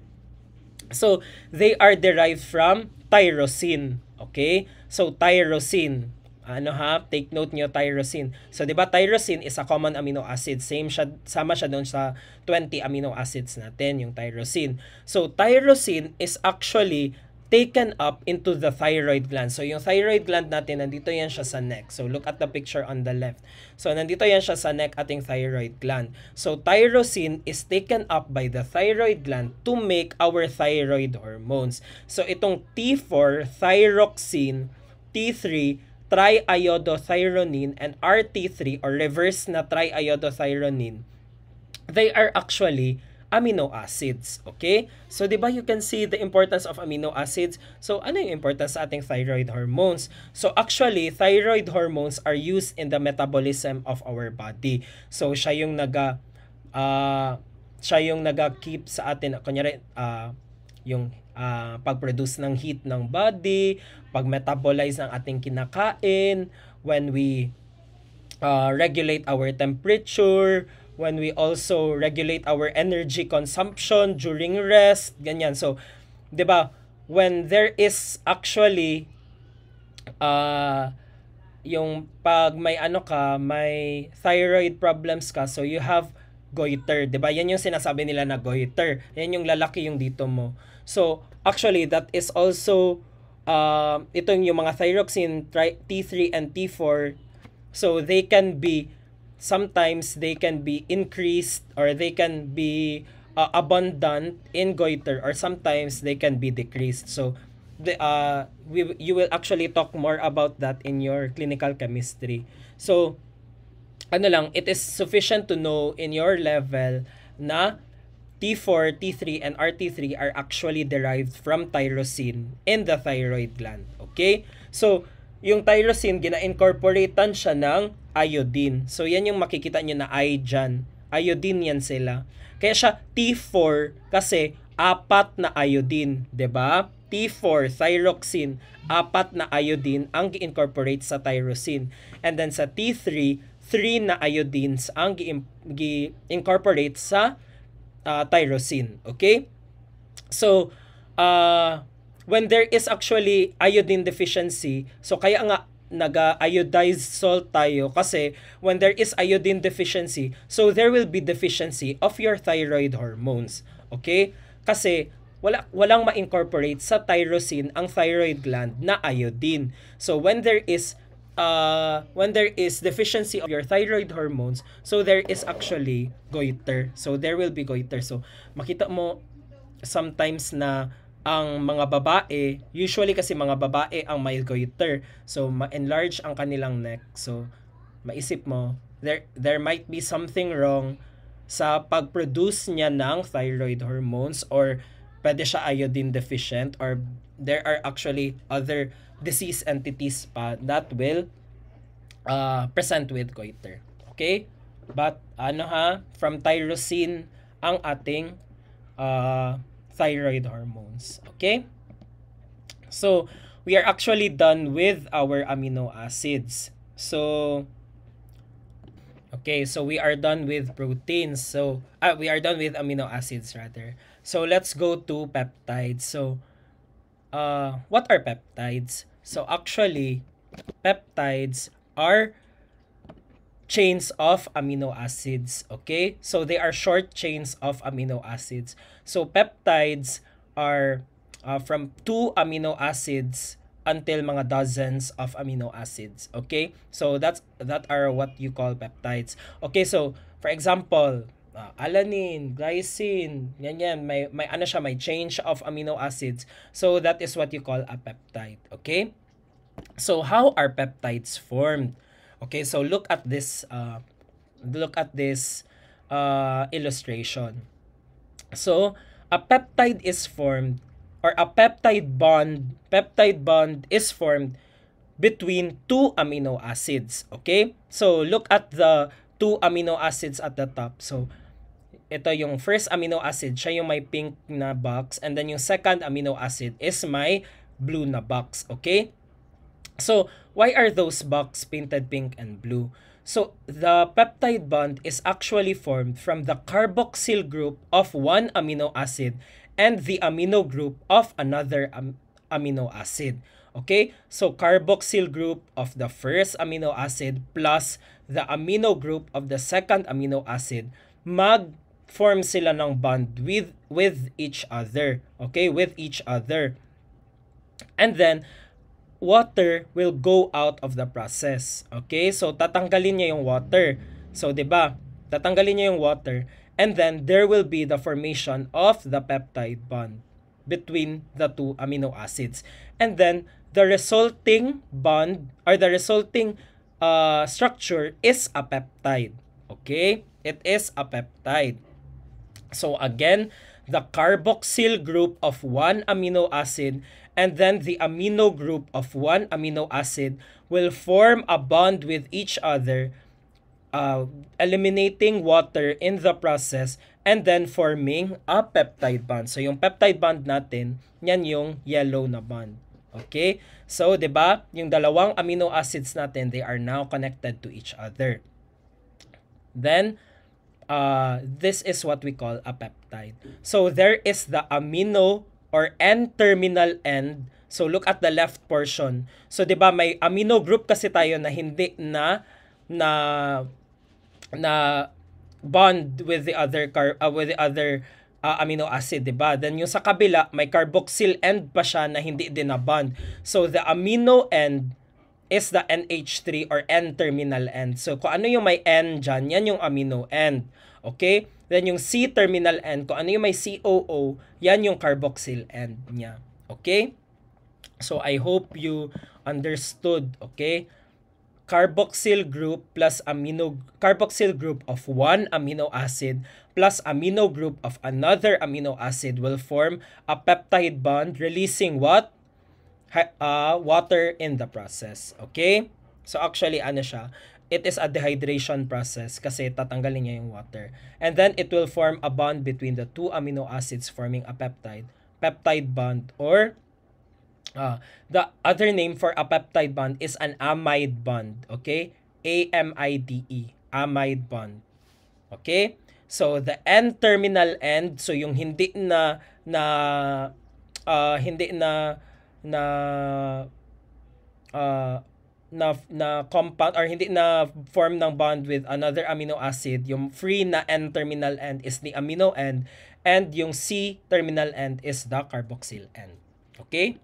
So, they are derived from tyrosine. Okay? So, tyrosine. Ano ha? Take note nyo, tyrosine. So, di ba tyrosine is a common amino acid. Same siya, sama siya doon sa 20 amino acids natin, yung tyrosine. So, tyrosine is actually taken up into the thyroid gland. So, yung thyroid gland natin, nandito yan siya sa neck. So, look at the picture on the left. So, nandito yan siya sa neck ating thyroid gland. So, tyrosine is taken up by the thyroid gland to make our thyroid hormones. So, itong T4, thyroxine, T3, triiodothyronine, and RT3, or reverse na triiodothyronine, they are actually amino acids. Okay? So, di ba you can see the importance of amino acids? So, ano yung importance sa ating thyroid hormones? So, actually, thyroid hormones are used in the metabolism of our body. So, siya yung naga, uh, siya yung naga-keep sa atin, kunyari, uh, yung uh, pag-produce ng heat ng body, pag-metabolize ng ating kinakain, when we uh, regulate our temperature, when we also regulate our energy consumption during rest, ganyan. So, 'di ba? When there is actually uh yung pag may ano ka, may thyroid problems ka, so you have goiter, 'di ba? Yan yung sinasabi nila na goiter. Yan yung lalaki yung dito mo. So, actually that is also uh, itong yung mga thyroxine T3 and T4 so they can be sometimes they can be increased or they can be uh, abundant in goiter or sometimes they can be decreased. So the uh we you will actually talk more about that in your clinical chemistry. So ano lang, it is sufficient to know in your level na T4, T3, and RT3 are actually derived from tyrosine in the thyroid gland. Okay? So, yung tyrosine, gina-incorporatean siya ng iodine. So, yan yung makikita nyo na I dyan. Iodine yan sila. Kaya siya T4 kasi apat na iodine, 'di ba? T4 thyroxine, apat na iodine ang gi-incorporate sa tyrosine. And then sa T3, 3 na iodines ang gi-incorporate sa uh, tyrosine, okay? So, uh, when there is actually iodine deficiency, so kaya nga nag-iodized salt tayo kasi when there is iodine deficiency, so there will be deficiency of your thyroid hormones. Okay? Kasi wala walang ma-incorporate sa tyrosine ang thyroid gland na iodine. So when there is uh, when there is deficiency of your thyroid hormones, so there is actually goiter. So there will be goiter. So makita mo sometimes na ang mga babae, usually kasi mga babae ang may goiter. So, ma-enlarge ang kanilang neck. So, maisip mo, there, there might be something wrong sa pag-produce niya ng thyroid hormones or pwede siya iodine deficient or there are actually other disease entities pa that will uh, present with goiter. Okay? But ano ha, from tyrosine ang ating uh, thyroid hormones. Okay? So, we are actually done with our amino acids. So, okay, so we are done with proteins. So, uh, we are done with amino acids rather. So, let's go to peptides. So, uh, what are peptides? So, actually, peptides are chains of amino acids. Okay? So they are short chains of amino acids. So peptides are uh, from two amino acids until mga dozens of amino acids. Okay? So that's that are what you call peptides. Okay, so for example, uh, alanine, glycine, yan yan, may, may ano siya, may change of amino acids. So that is what you call a peptide. Okay? So how are peptides formed? Okay, so look at this uh, look at this uh, illustration. So a peptide is formed or a peptide bond peptide bond is formed between two amino acids okay? So look at the two amino acids at the top. So ito yung first amino acid siya yung may pink na box and then yung second amino acid is my blue na box okay? So why are those box painted pink and blue so the peptide bond is actually formed from the carboxyl group of one amino acid and the amino group of another am- amino acid. Okay? So carboxyl group of the first amino acid plus the amino group of the second amino acid mag-form sila ng bond with with each other. Okay? With each other. And then water will go out of the process. Okay? So tatanggalin niya yung water. So 'di ba? Tatanggalin niya yung water and then there will be the formation of the peptide bond between the two amino acids. And then the resulting bond or the resulting uh, structure is a peptide. Okay? It is a peptide. So again, the carboxyl group of one amino acid and then the amino group of one amino acid will form a bond with each other uh, eliminating water in the process and then forming a peptide bond. So yung peptide bond natin, yan yung yellow na bond. Okay? So, 'di ba? Yung dalawang amino acids natin, they are now connected to each other. Then uh, this is what we call a peptide. So there is the amino or N-terminal end. So look at the left portion. So 'di ba may amino group kasi tayo na hindi na na na bond with the other car uh, with the other uh, amino acid, 'di ba? Then yung sa kabila may carboxyl end pa siya na hindi din na bond. So the amino end is the NH3 or N-terminal end. So kung ano yung may N diyan, yan yung amino end. Okay? Then yung C-terminal end, kung ano yung may COO, yan yung carboxyl end niya. Okay? So I hope you understood, okay? carboxyl group plus amino carboxyl group of one amino acid plus amino group of another amino acid will form a peptide bond releasing what uh, water in the process okay so actually ano siya it is a dehydration process kasi tatanggalin niya yung water and then it will form a bond between the two amino acids forming a peptide peptide bond or Uh, the other name for a peptide bond is an amide bond. Okay? A-M-I-D-E. Amide bond. Okay? So, the N-terminal end, so yung hindi na, na, uh, hindi na, na, uh, na, na compound or hindi na form ng bond with another amino acid, yung free na N-terminal end is the amino end, and yung C-terminal end is the carboxyl end. Okay?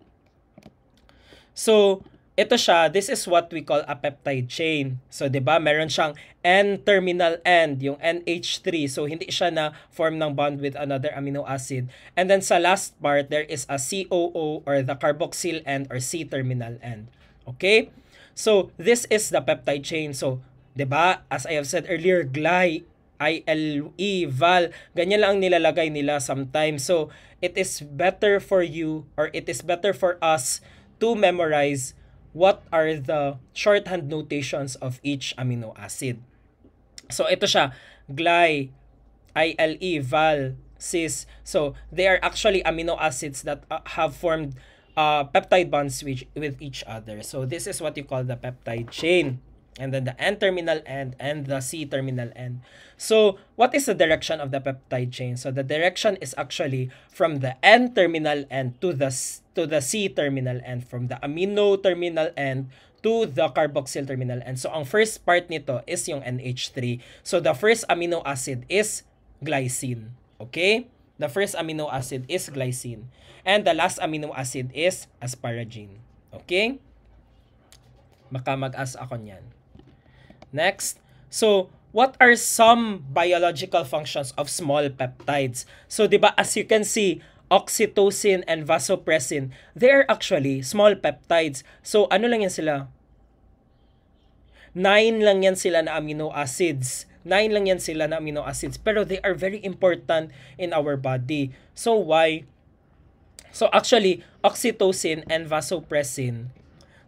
So, ito siya, this is what we call a peptide chain. So, 'di ba? Meron siyang N-terminal end, yung NH3. So, hindi siya na form ng bond with another amino acid. And then sa last part, there is a COO or the carboxyl end or C-terminal end. Okay? So, this is the peptide chain. So, 'di ba? As I have said earlier, gly ILE, val, ganyan lang nilalagay nila sometimes. So, it is better for you or it is better for us to memorize what are the shorthand notations of each amino acid. So ito siya, gly, ILE, val, cis. So they are actually amino acids that uh, have formed uh, peptide bonds with, with each other. So this is what you call the peptide chain and then the N-terminal end and the C-terminal end. So, what is the direction of the peptide chain? So, the direction is actually from the N-terminal end to the to the C-terminal end, from the amino terminal end to the carboxyl terminal end. So, ang first part nito is yung NH3. So, the first amino acid is glycine. Okay? The first amino acid is glycine. And the last amino acid is asparagine. Okay? Baka mag-ask ako niyan. Next. So, what are some biological functions of small peptides? So, 'di ba as you can see, oxytocin and vasopressin, they are actually small peptides. So, ano lang yan sila? Nine lang yan sila na amino acids. Nine lang yan sila na amino acids. Pero they are very important in our body. So, why? So, actually, oxytocin and vasopressin,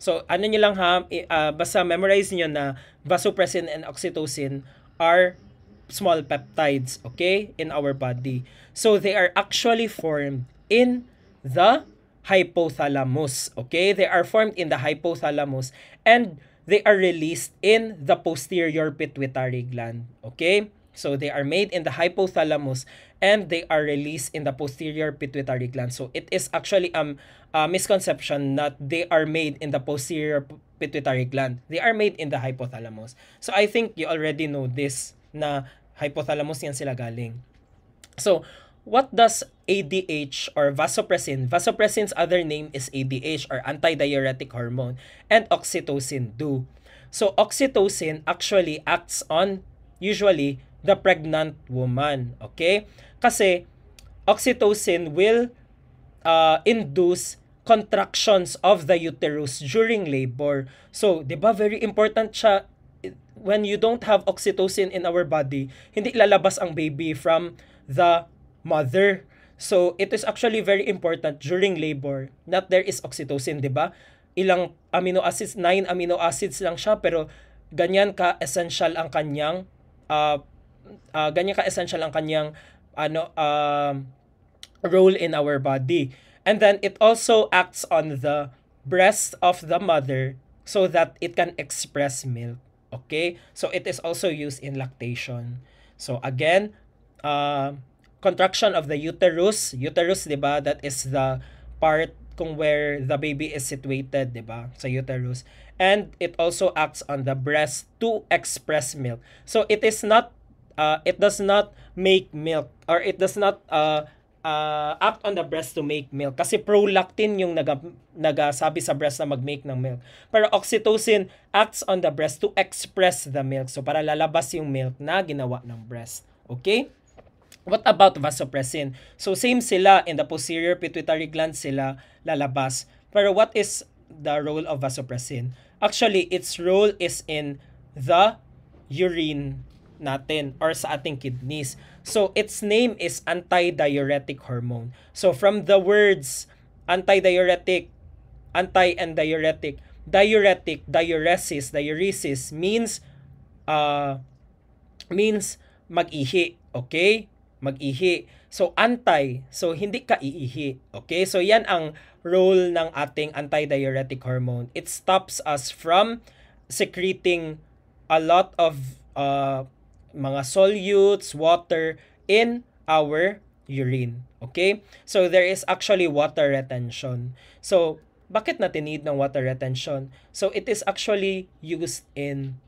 So, ano nyo lang ha, uh, basta memorize nyo na vasopressin and oxytocin are small peptides, okay, in our body. So, they are actually formed in the hypothalamus, okay? They are formed in the hypothalamus and they are released in the posterior pituitary gland, okay? So they are made in the hypothalamus and they are released in the posterior pituitary gland. So it is actually um, a misconception that they are made in the posterior pituitary gland. They are made in the hypothalamus. So I think you already know this na hypothalamus yan sila galing. So what does ADH or vasopressin, vasopressin's other name is ADH or antidiuretic hormone, and oxytocin do. So oxytocin actually acts on usually the pregnant woman. Okay? Kasi oxytocin will uh, induce contractions of the uterus during labor. So, 'di ba very important siya when you don't have oxytocin in our body, hindi lalabas ang baby from the mother. So, it is actually very important during labor that there is oxytocin, 'di ba? Ilang amino acids, 9 amino acids lang siya pero ganyan ka essential ang kanyang uh, uh, ganyan ka-essential ang kanyang ano uh, role in our body. And then it also acts on the breast of the mother so that it can express milk. Okay? So it is also used in lactation. So again, uh, contraction of the uterus. Uterus, 'di ba? That is the part kung where the baby is situated, 'di ba? Sa uterus. And it also acts on the breast to express milk. So it is not uh, it does not make milk or it does not uh, uh, act on the breast to make milk kasi prolactin yung naga, sa breast na mag-make ng milk. Pero oxytocin acts on the breast to express the milk. So para lalabas yung milk na ginawa ng breast. Okay? What about vasopressin? So same sila in the posterior pituitary gland sila lalabas. Pero what is the role of vasopressin? Actually, its role is in the urine natin or sa ating kidneys. So its name is antidiuretic hormone. So from the words antidiuretic, anti and diuretic, diuretic, diuresis, diuresis means uh, means mag-ihi, okay? Mag-ihi. So anti, so hindi ka iihi, okay? So yan ang role ng ating antidiuretic hormone. It stops us from secreting a lot of uh, mga solutes, water in our urine. Okay? So there is actually water retention. So bakit natin need ng water retention? So it is actually used in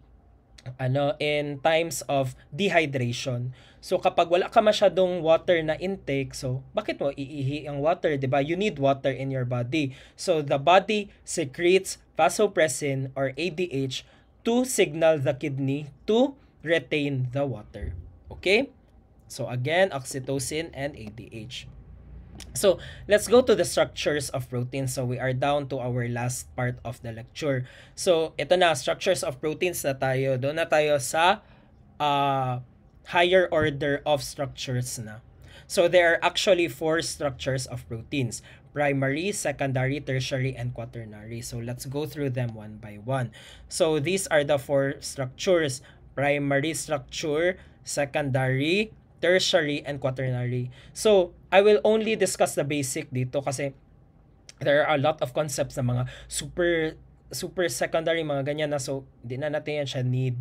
ano in times of dehydration. So kapag wala ka masyadong water na intake, so bakit mo iihi ang water, 'di ba? You need water in your body. So the body secretes vasopressin or ADH to signal the kidney to retain the water. Okay? So again, oxytocin and ADH. So, let's go to the structures of proteins. So, we are down to our last part of the lecture. So, ito na, structures of proteins na tayo. Doon na tayo sa uh, higher order of structures na. So, there are actually four structures of proteins. Primary, secondary, tertiary, and quaternary. So, let's go through them one by one. So, these are the four structures primary structure, secondary, tertiary, and quaternary. So, I will only discuss the basic dito kasi there are a lot of concepts na mga super super secondary mga ganyan na so hindi na natin yan siya need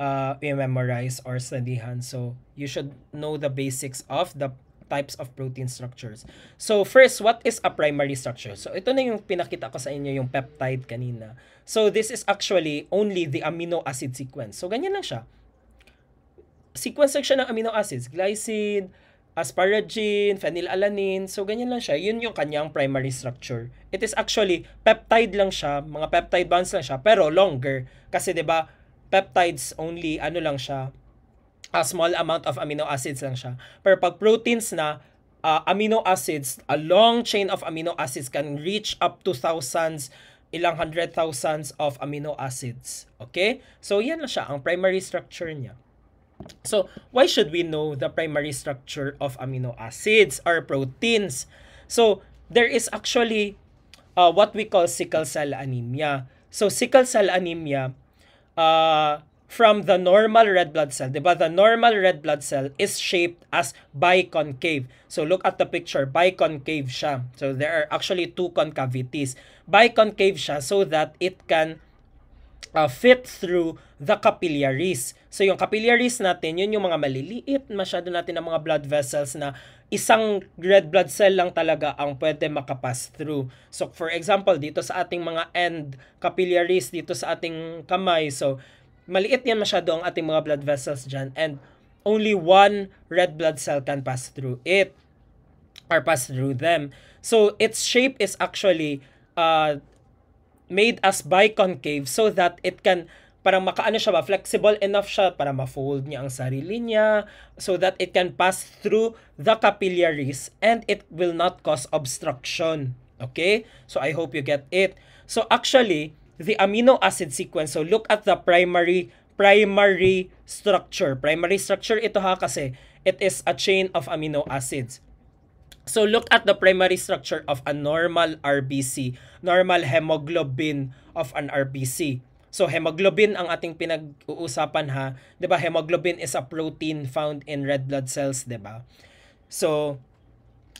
uh, i-memorize or studyhan. So, you should know the basics of the types of protein structures. So first, what is a primary structure? So ito na yung pinakita ko sa inyo yung peptide kanina. So this is actually only the amino acid sequence. So ganyan lang siya. Sequence lang siya ng amino acids. Glycine, asparagine, phenylalanine. So, ganyan lang siya. Yun yung kanyang primary structure. It is actually, peptide lang siya, mga peptide bonds lang siya, pero longer. Kasi, di ba peptides only, ano lang siya, a small amount of amino acids lang siya. Pero pag proteins na, uh, amino acids, a long chain of amino acids can reach up to thousands, ilang hundred thousands of amino acids. Okay? So, yan lang siya, ang primary structure niya. So, why should we know the primary structure of amino acids or proteins? So, there is actually uh, what we call sickle cell anemia. So, sickle cell anemia, uh, from the normal red blood cell, diba? The normal red blood cell is shaped as biconcave. So, look at the picture, biconcave siya. So, there are actually two concavities. Biconcave siya so that it can uh, fit through the capillaries. So yung capillaries natin, yun yung mga maliliit, masyado natin ang mga blood vessels na isang red blood cell lang talaga ang pwede makapass through. So for example, dito sa ating mga end capillaries, dito sa ating kamay, so maliit yan masyado ang ating mga blood vessels dyan and only one red blood cell can pass through it or pass through them. So its shape is actually uh, made as biconcave so that it can parang makaano siya ba, flexible enough siya para ma-fold niya ang sarili niya so that it can pass through the capillaries and it will not cause obstruction. Okay? So I hope you get it. So actually, the amino acid sequence, so look at the primary primary structure. Primary structure ito ha kasi it is a chain of amino acids. So look at the primary structure of a normal RBC, normal hemoglobin of an RBC. So hemoglobin ang ating pinag-uusapan ha. 'Di ba? Hemoglobin is a protein found in red blood cells, 'di ba? So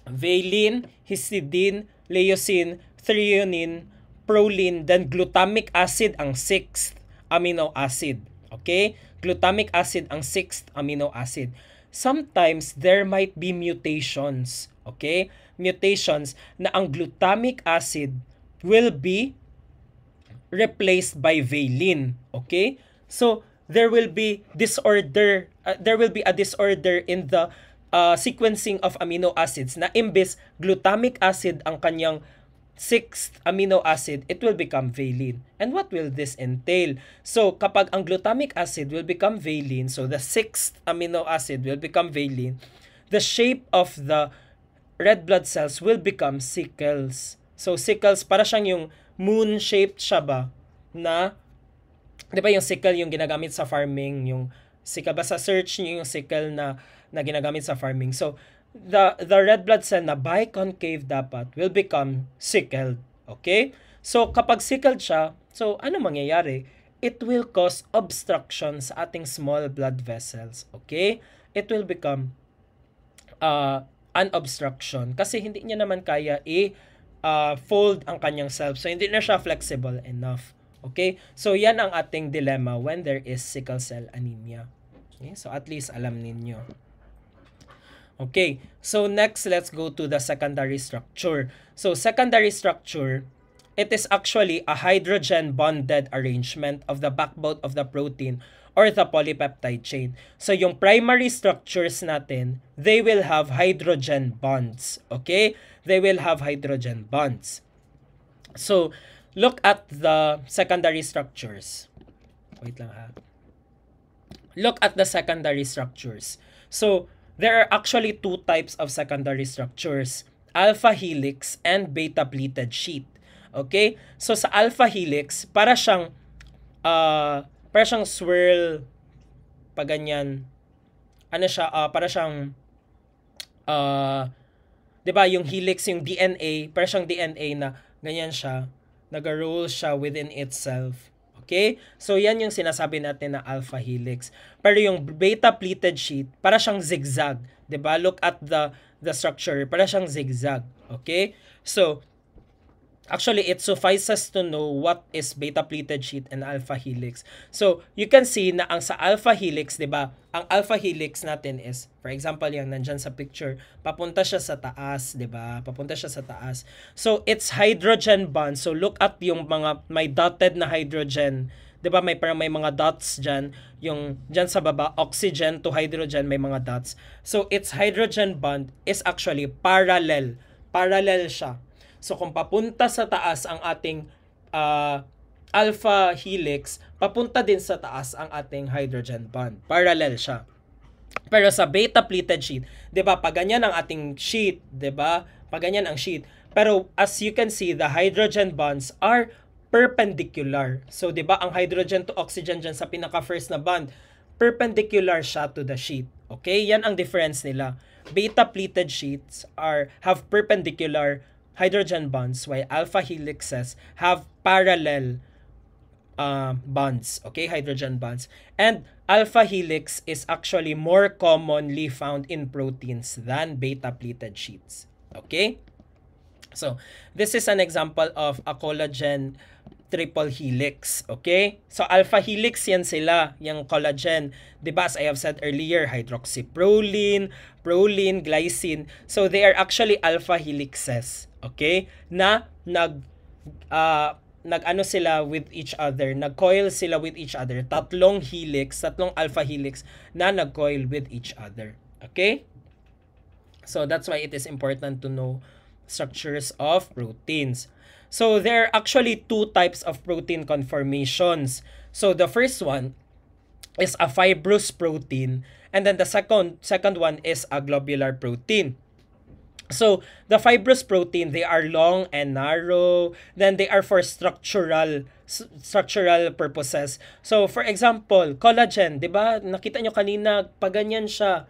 valine, histidine, leucine, threonine, proline, then glutamic acid ang sixth amino acid. Okay? Glutamic acid ang sixth amino acid. Sometimes there might be mutations okay, mutations na ang glutamic acid will be replaced by valine, okay? So, there will be disorder, uh, there will be a disorder in the uh, sequencing of amino acids na imbes glutamic acid ang kanyang sixth amino acid, it will become valine. And what will this entail? So, kapag ang glutamic acid will become valine, so the sixth amino acid will become valine, the shape of the red blood cells will become sickles. So sickles, para siyang yung moon-shaped siya ba na, di ba yung sickle yung ginagamit sa farming, yung sickle, basta search niyo yung sickle na, na ginagamit sa farming. So, the, the red blood cell na biconcave dapat will become sickled. Okay? So, kapag sickled siya, so ano mangyayari? It will cause obstruction sa ating small blood vessels. Okay? It will become uh, an obstruction kasi hindi niya naman kaya i uh, fold ang kanyang self. So hindi na siya flexible enough. Okay? So yan ang ating dilemma when there is sickle cell anemia. Okay? So at least alam ninyo. Okay, so next let's go to the secondary structure. So secondary structure, it is actually a hydrogen bonded arrangement of the backbone of the protein or the polypeptide chain. So yung primary structures natin, they will have hydrogen bonds. Okay? They will have hydrogen bonds. So look at the secondary structures. Wait lang ha. Look at the secondary structures. So there are actually two types of secondary structures. Alpha helix and beta pleated sheet. Okay? So sa alpha helix, para siyang uh, para siyang swirl pa ganyan. Ano siya, uh, para siyang uh, 'di ba, yung helix, yung DNA, para siyang DNA na ganyan siya, nag-roll siya within itself. Okay? So yan yung sinasabi natin na alpha helix. Pero yung beta pleated sheet, para siyang zigzag, 'di ba? Look at the the structure, para siyang zigzag. Okay? So Actually, it suffices to know what is beta pleated sheet and alpha helix. So, you can see na ang sa alpha helix, 'di ba? Ang alpha helix natin is, for example, yung nandiyan sa picture, papunta siya sa taas, 'di ba? Papunta siya sa taas. So, it's hydrogen bond. So, look at yung mga may dotted na hydrogen 'di ba may parang may mga dots diyan, yung diyan sa baba oxygen to hydrogen may mga dots. So its hydrogen bond is actually parallel. Parallel siya. So kung papunta sa taas ang ating uh, alpha helix, papunta din sa taas ang ating hydrogen bond. Parallel siya. Pero sa beta pleated sheet, 'di ba, pag ganyan ang ating sheet, 'di ba? Pag ganyan ang sheet. Pero as you can see, the hydrogen bonds are perpendicular. So 'di ba, ang hydrogen to oxygen diyan sa pinaka first na bond, perpendicular siya to the sheet. Okay? Yan ang difference nila. Beta pleated sheets are have perpendicular hydrogen bonds while alpha helixes have parallel uh, bonds, okay, hydrogen bonds. And alpha helix is actually more commonly found in proteins than beta pleated sheets. Okay? So, this is an example of a collagen triple helix. Okay? So, alpha helix yan sila, yung collagen. Diba, as I have said earlier, hydroxyproline, proline, glycine. So, they are actually alpha helixes. Okay? Na nag uh, nag-ano sila with each other, nag-coil sila with each other. Tatlong helix, tatlong alpha helix na nag-coil with each other. Okay? So that's why it is important to know structures of proteins. So there are actually two types of protein conformations. So the first one is a fibrous protein and then the second second one is a globular protein. So, the fibrous protein, they are long and narrow. Then they are for structural structural purposes. So, for example, collagen, 'di ba? Nakita nyo kanina, pag ganyan siya,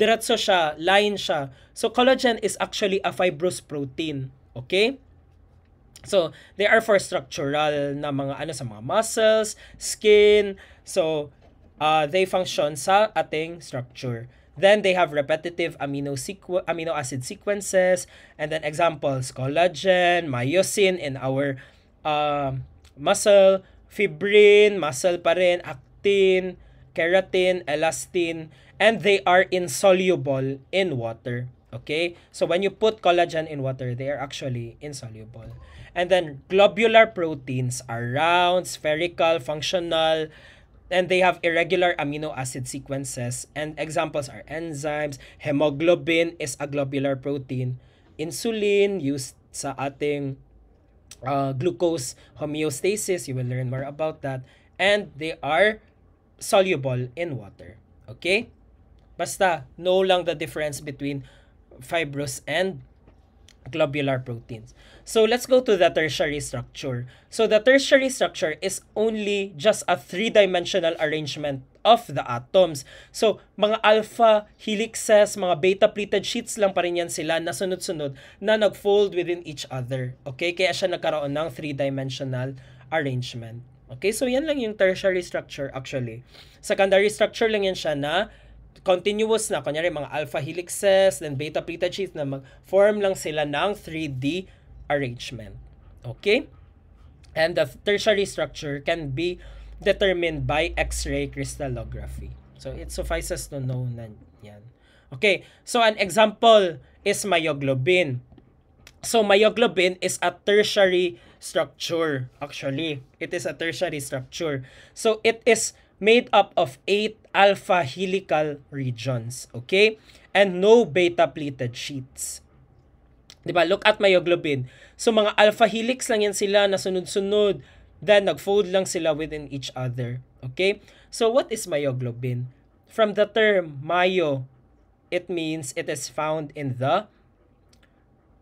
diretso siya, line siya. So, collagen is actually a fibrous protein. Okay? So, they are for structural na mga ano sa mga muscles, skin. So, uh, they function sa ating structure. Then they have repetitive amino sequ- amino acid sequences and then examples collagen, myosin in our uh, muscle, fibrin, muscle pa rin, actin, keratin, elastin, and they are insoluble in water. Okay? So when you put collagen in water, they are actually insoluble. And then globular proteins are round, spherical, functional, and they have irregular amino acid sequences and examples are enzymes. Hemoglobin is a globular protein. Insulin used sa ating uh, glucose homeostasis you will learn more about that. And they are soluble in water okay? Basta know lang the difference between fibrous and globular proteins. So let's go to the tertiary structure. So the tertiary structure is only just a three-dimensional arrangement of the atoms. So mga alpha helixes, mga beta pleated sheets lang pa rin yan sila na sunod-sunod na nag-fold within each other. Okay? Kaya siya nagkaroon ng three-dimensional arrangement. Okay? So yan lang yung tertiary structure actually. Secondary structure lang yan siya na continuous na, kunyari mga alpha helixes, then beta pleated sheets na mag-form lang sila ng 3D arrangement. Okay? And the tertiary structure can be determined by X-ray crystallography. So it suffices to know na yan. Okay, so an example is myoglobin. So myoglobin is a tertiary structure actually. It is a tertiary structure. So it is made up of 8 alpha helical regions, okay? And no beta pleated sheets. 'Di ba? Look at myoglobin. So mga alpha helix lang yan sila na sunod-sunod. Then nagfold lang sila within each other. Okay? So what is myoglobin? From the term myo, it means it is found in the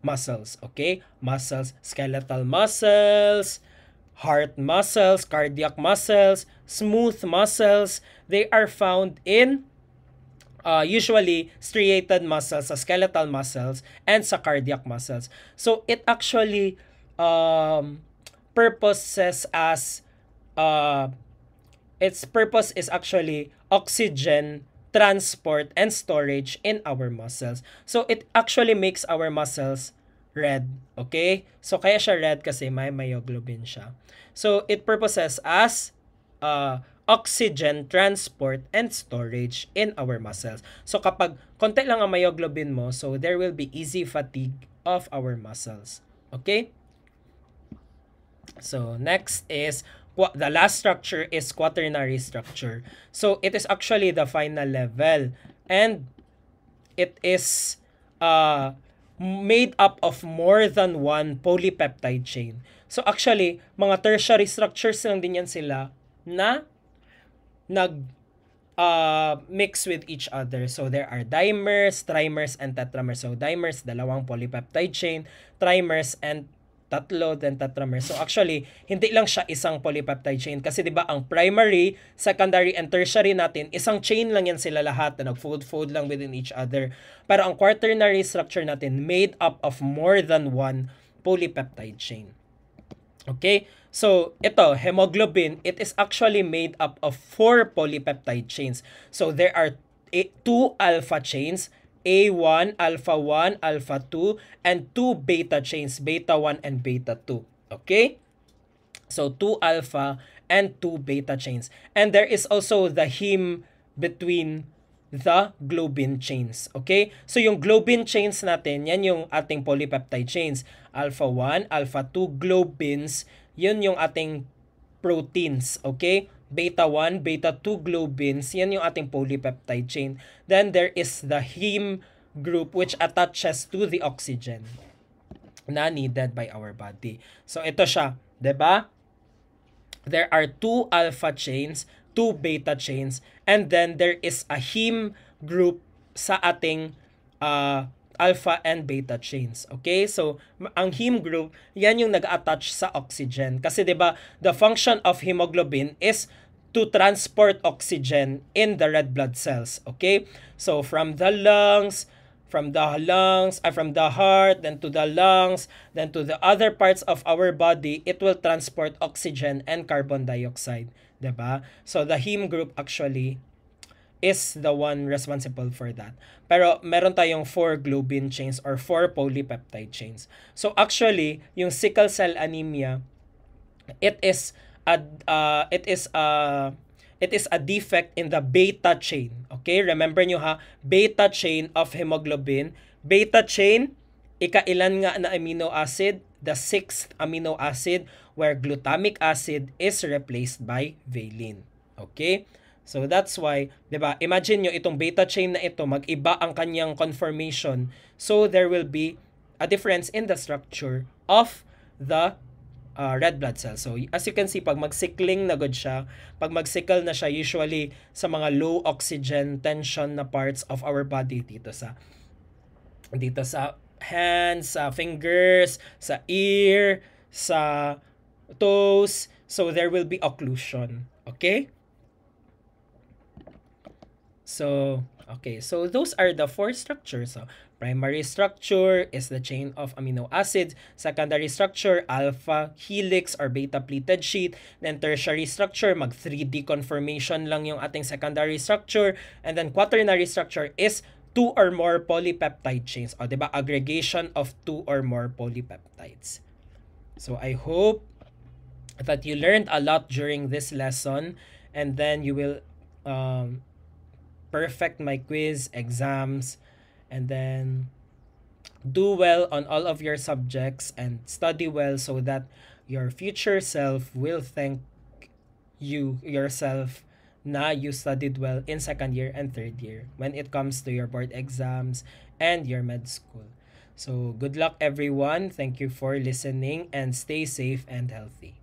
muscles, okay? Muscles, skeletal muscles, heart muscles, cardiac muscles, smooth muscles. They are found in uh, usually striated muscles, skeletal muscles, and sa cardiac muscles. So it actually um, purposes as uh, its purpose is actually oxygen transport and storage in our muscles. So it actually makes our muscles red. Okay? So, kaya siya red kasi may myoglobin siya. So, it purposes as uh, oxygen transport and storage in our muscles. So, kapag konti lang ang myoglobin mo, so there will be easy fatigue of our muscles. Okay? So, next is the last structure is quaternary structure. So it is actually the final level and it is uh, made up of more than one polypeptide chain. So actually, mga tertiary structures lang din yan sila na nag uh, mix with each other. So there are dimers, trimers, and tetramers. So dimers, dalawang polypeptide chain, trimers, and tatlo then tetramer. So actually, hindi lang siya isang polypeptide chain kasi 'di ba ang primary, secondary and tertiary natin, isang chain lang yan sila lahat na nagfold-fold lang within each other. Pero ang quaternary structure natin made up of more than one polypeptide chain. Okay? So, ito, hemoglobin, it is actually made up of four polypeptide chains. So, there are two alpha chains A1, alpha 1, alpha 2, and two beta chains, beta 1 and beta 2. Okay? So, two alpha and two beta chains. And there is also the heme between the globin chains. Okay? So, yung globin chains natin, yan yung ating polypeptide chains. Alpha 1, alpha 2 globins, yun yung ating proteins. Okay? Beta 1, beta 2 globins, yan yung ating polypeptide chain. Then there is the heme group which attaches to the oxygen na needed by our body. So ito siya, 'di ba? There are two alpha chains, two beta chains, and then there is a heme group sa ating uh, alpha and beta chains. Okay? So, ang heme group, yan yung nag-attach sa oxygen. Kasi 'di ba, the function of hemoglobin is to transport oxygen in the red blood cells. Okay? So from the lungs, from the lungs, uh, from the heart, then to the lungs, then to the other parts of our body, it will transport oxygen and carbon dioxide. Diba? So the heme group actually is the one responsible for that. Pero meron tayong four globin chains or four polypeptide chains. So actually, yung sickle cell anemia, it is a uh, it is a it is a defect in the beta chain. Okay? Remember nyo ha, beta chain of hemoglobin. Beta chain, ikailan nga na amino acid? The sixth amino acid where glutamic acid is replaced by valine. Okay? So that's why, 'di ba? Imagine nyo itong beta chain na ito, mag-iba ang kanyang conformation. So there will be a difference in the structure of the uh, red blood cells. So as you can see, pag magsikling na good siya, pag magsickle na siya, usually sa mga low oxygen tension na parts of our body dito sa dito sa hands, sa fingers, sa ear, sa toes. So there will be occlusion. Okay? So, okay. So those are the four structures. So, Primary structure is the chain of amino acids. Secondary structure, alpha helix or beta pleated sheet. Then tertiary structure, mag 3D conformation lang yung ating secondary structure. And then quaternary structure is two or more polypeptide chains. O, di ba? Aggregation of two or more polypeptides. So, I hope that you learned a lot during this lesson and then you will um, perfect my quiz, exams, and then do well on all of your subjects and study well so that your future self will thank you yourself na you studied well in second year and third year when it comes to your board exams and your med school. So good luck everyone. Thank you for listening and stay safe and healthy.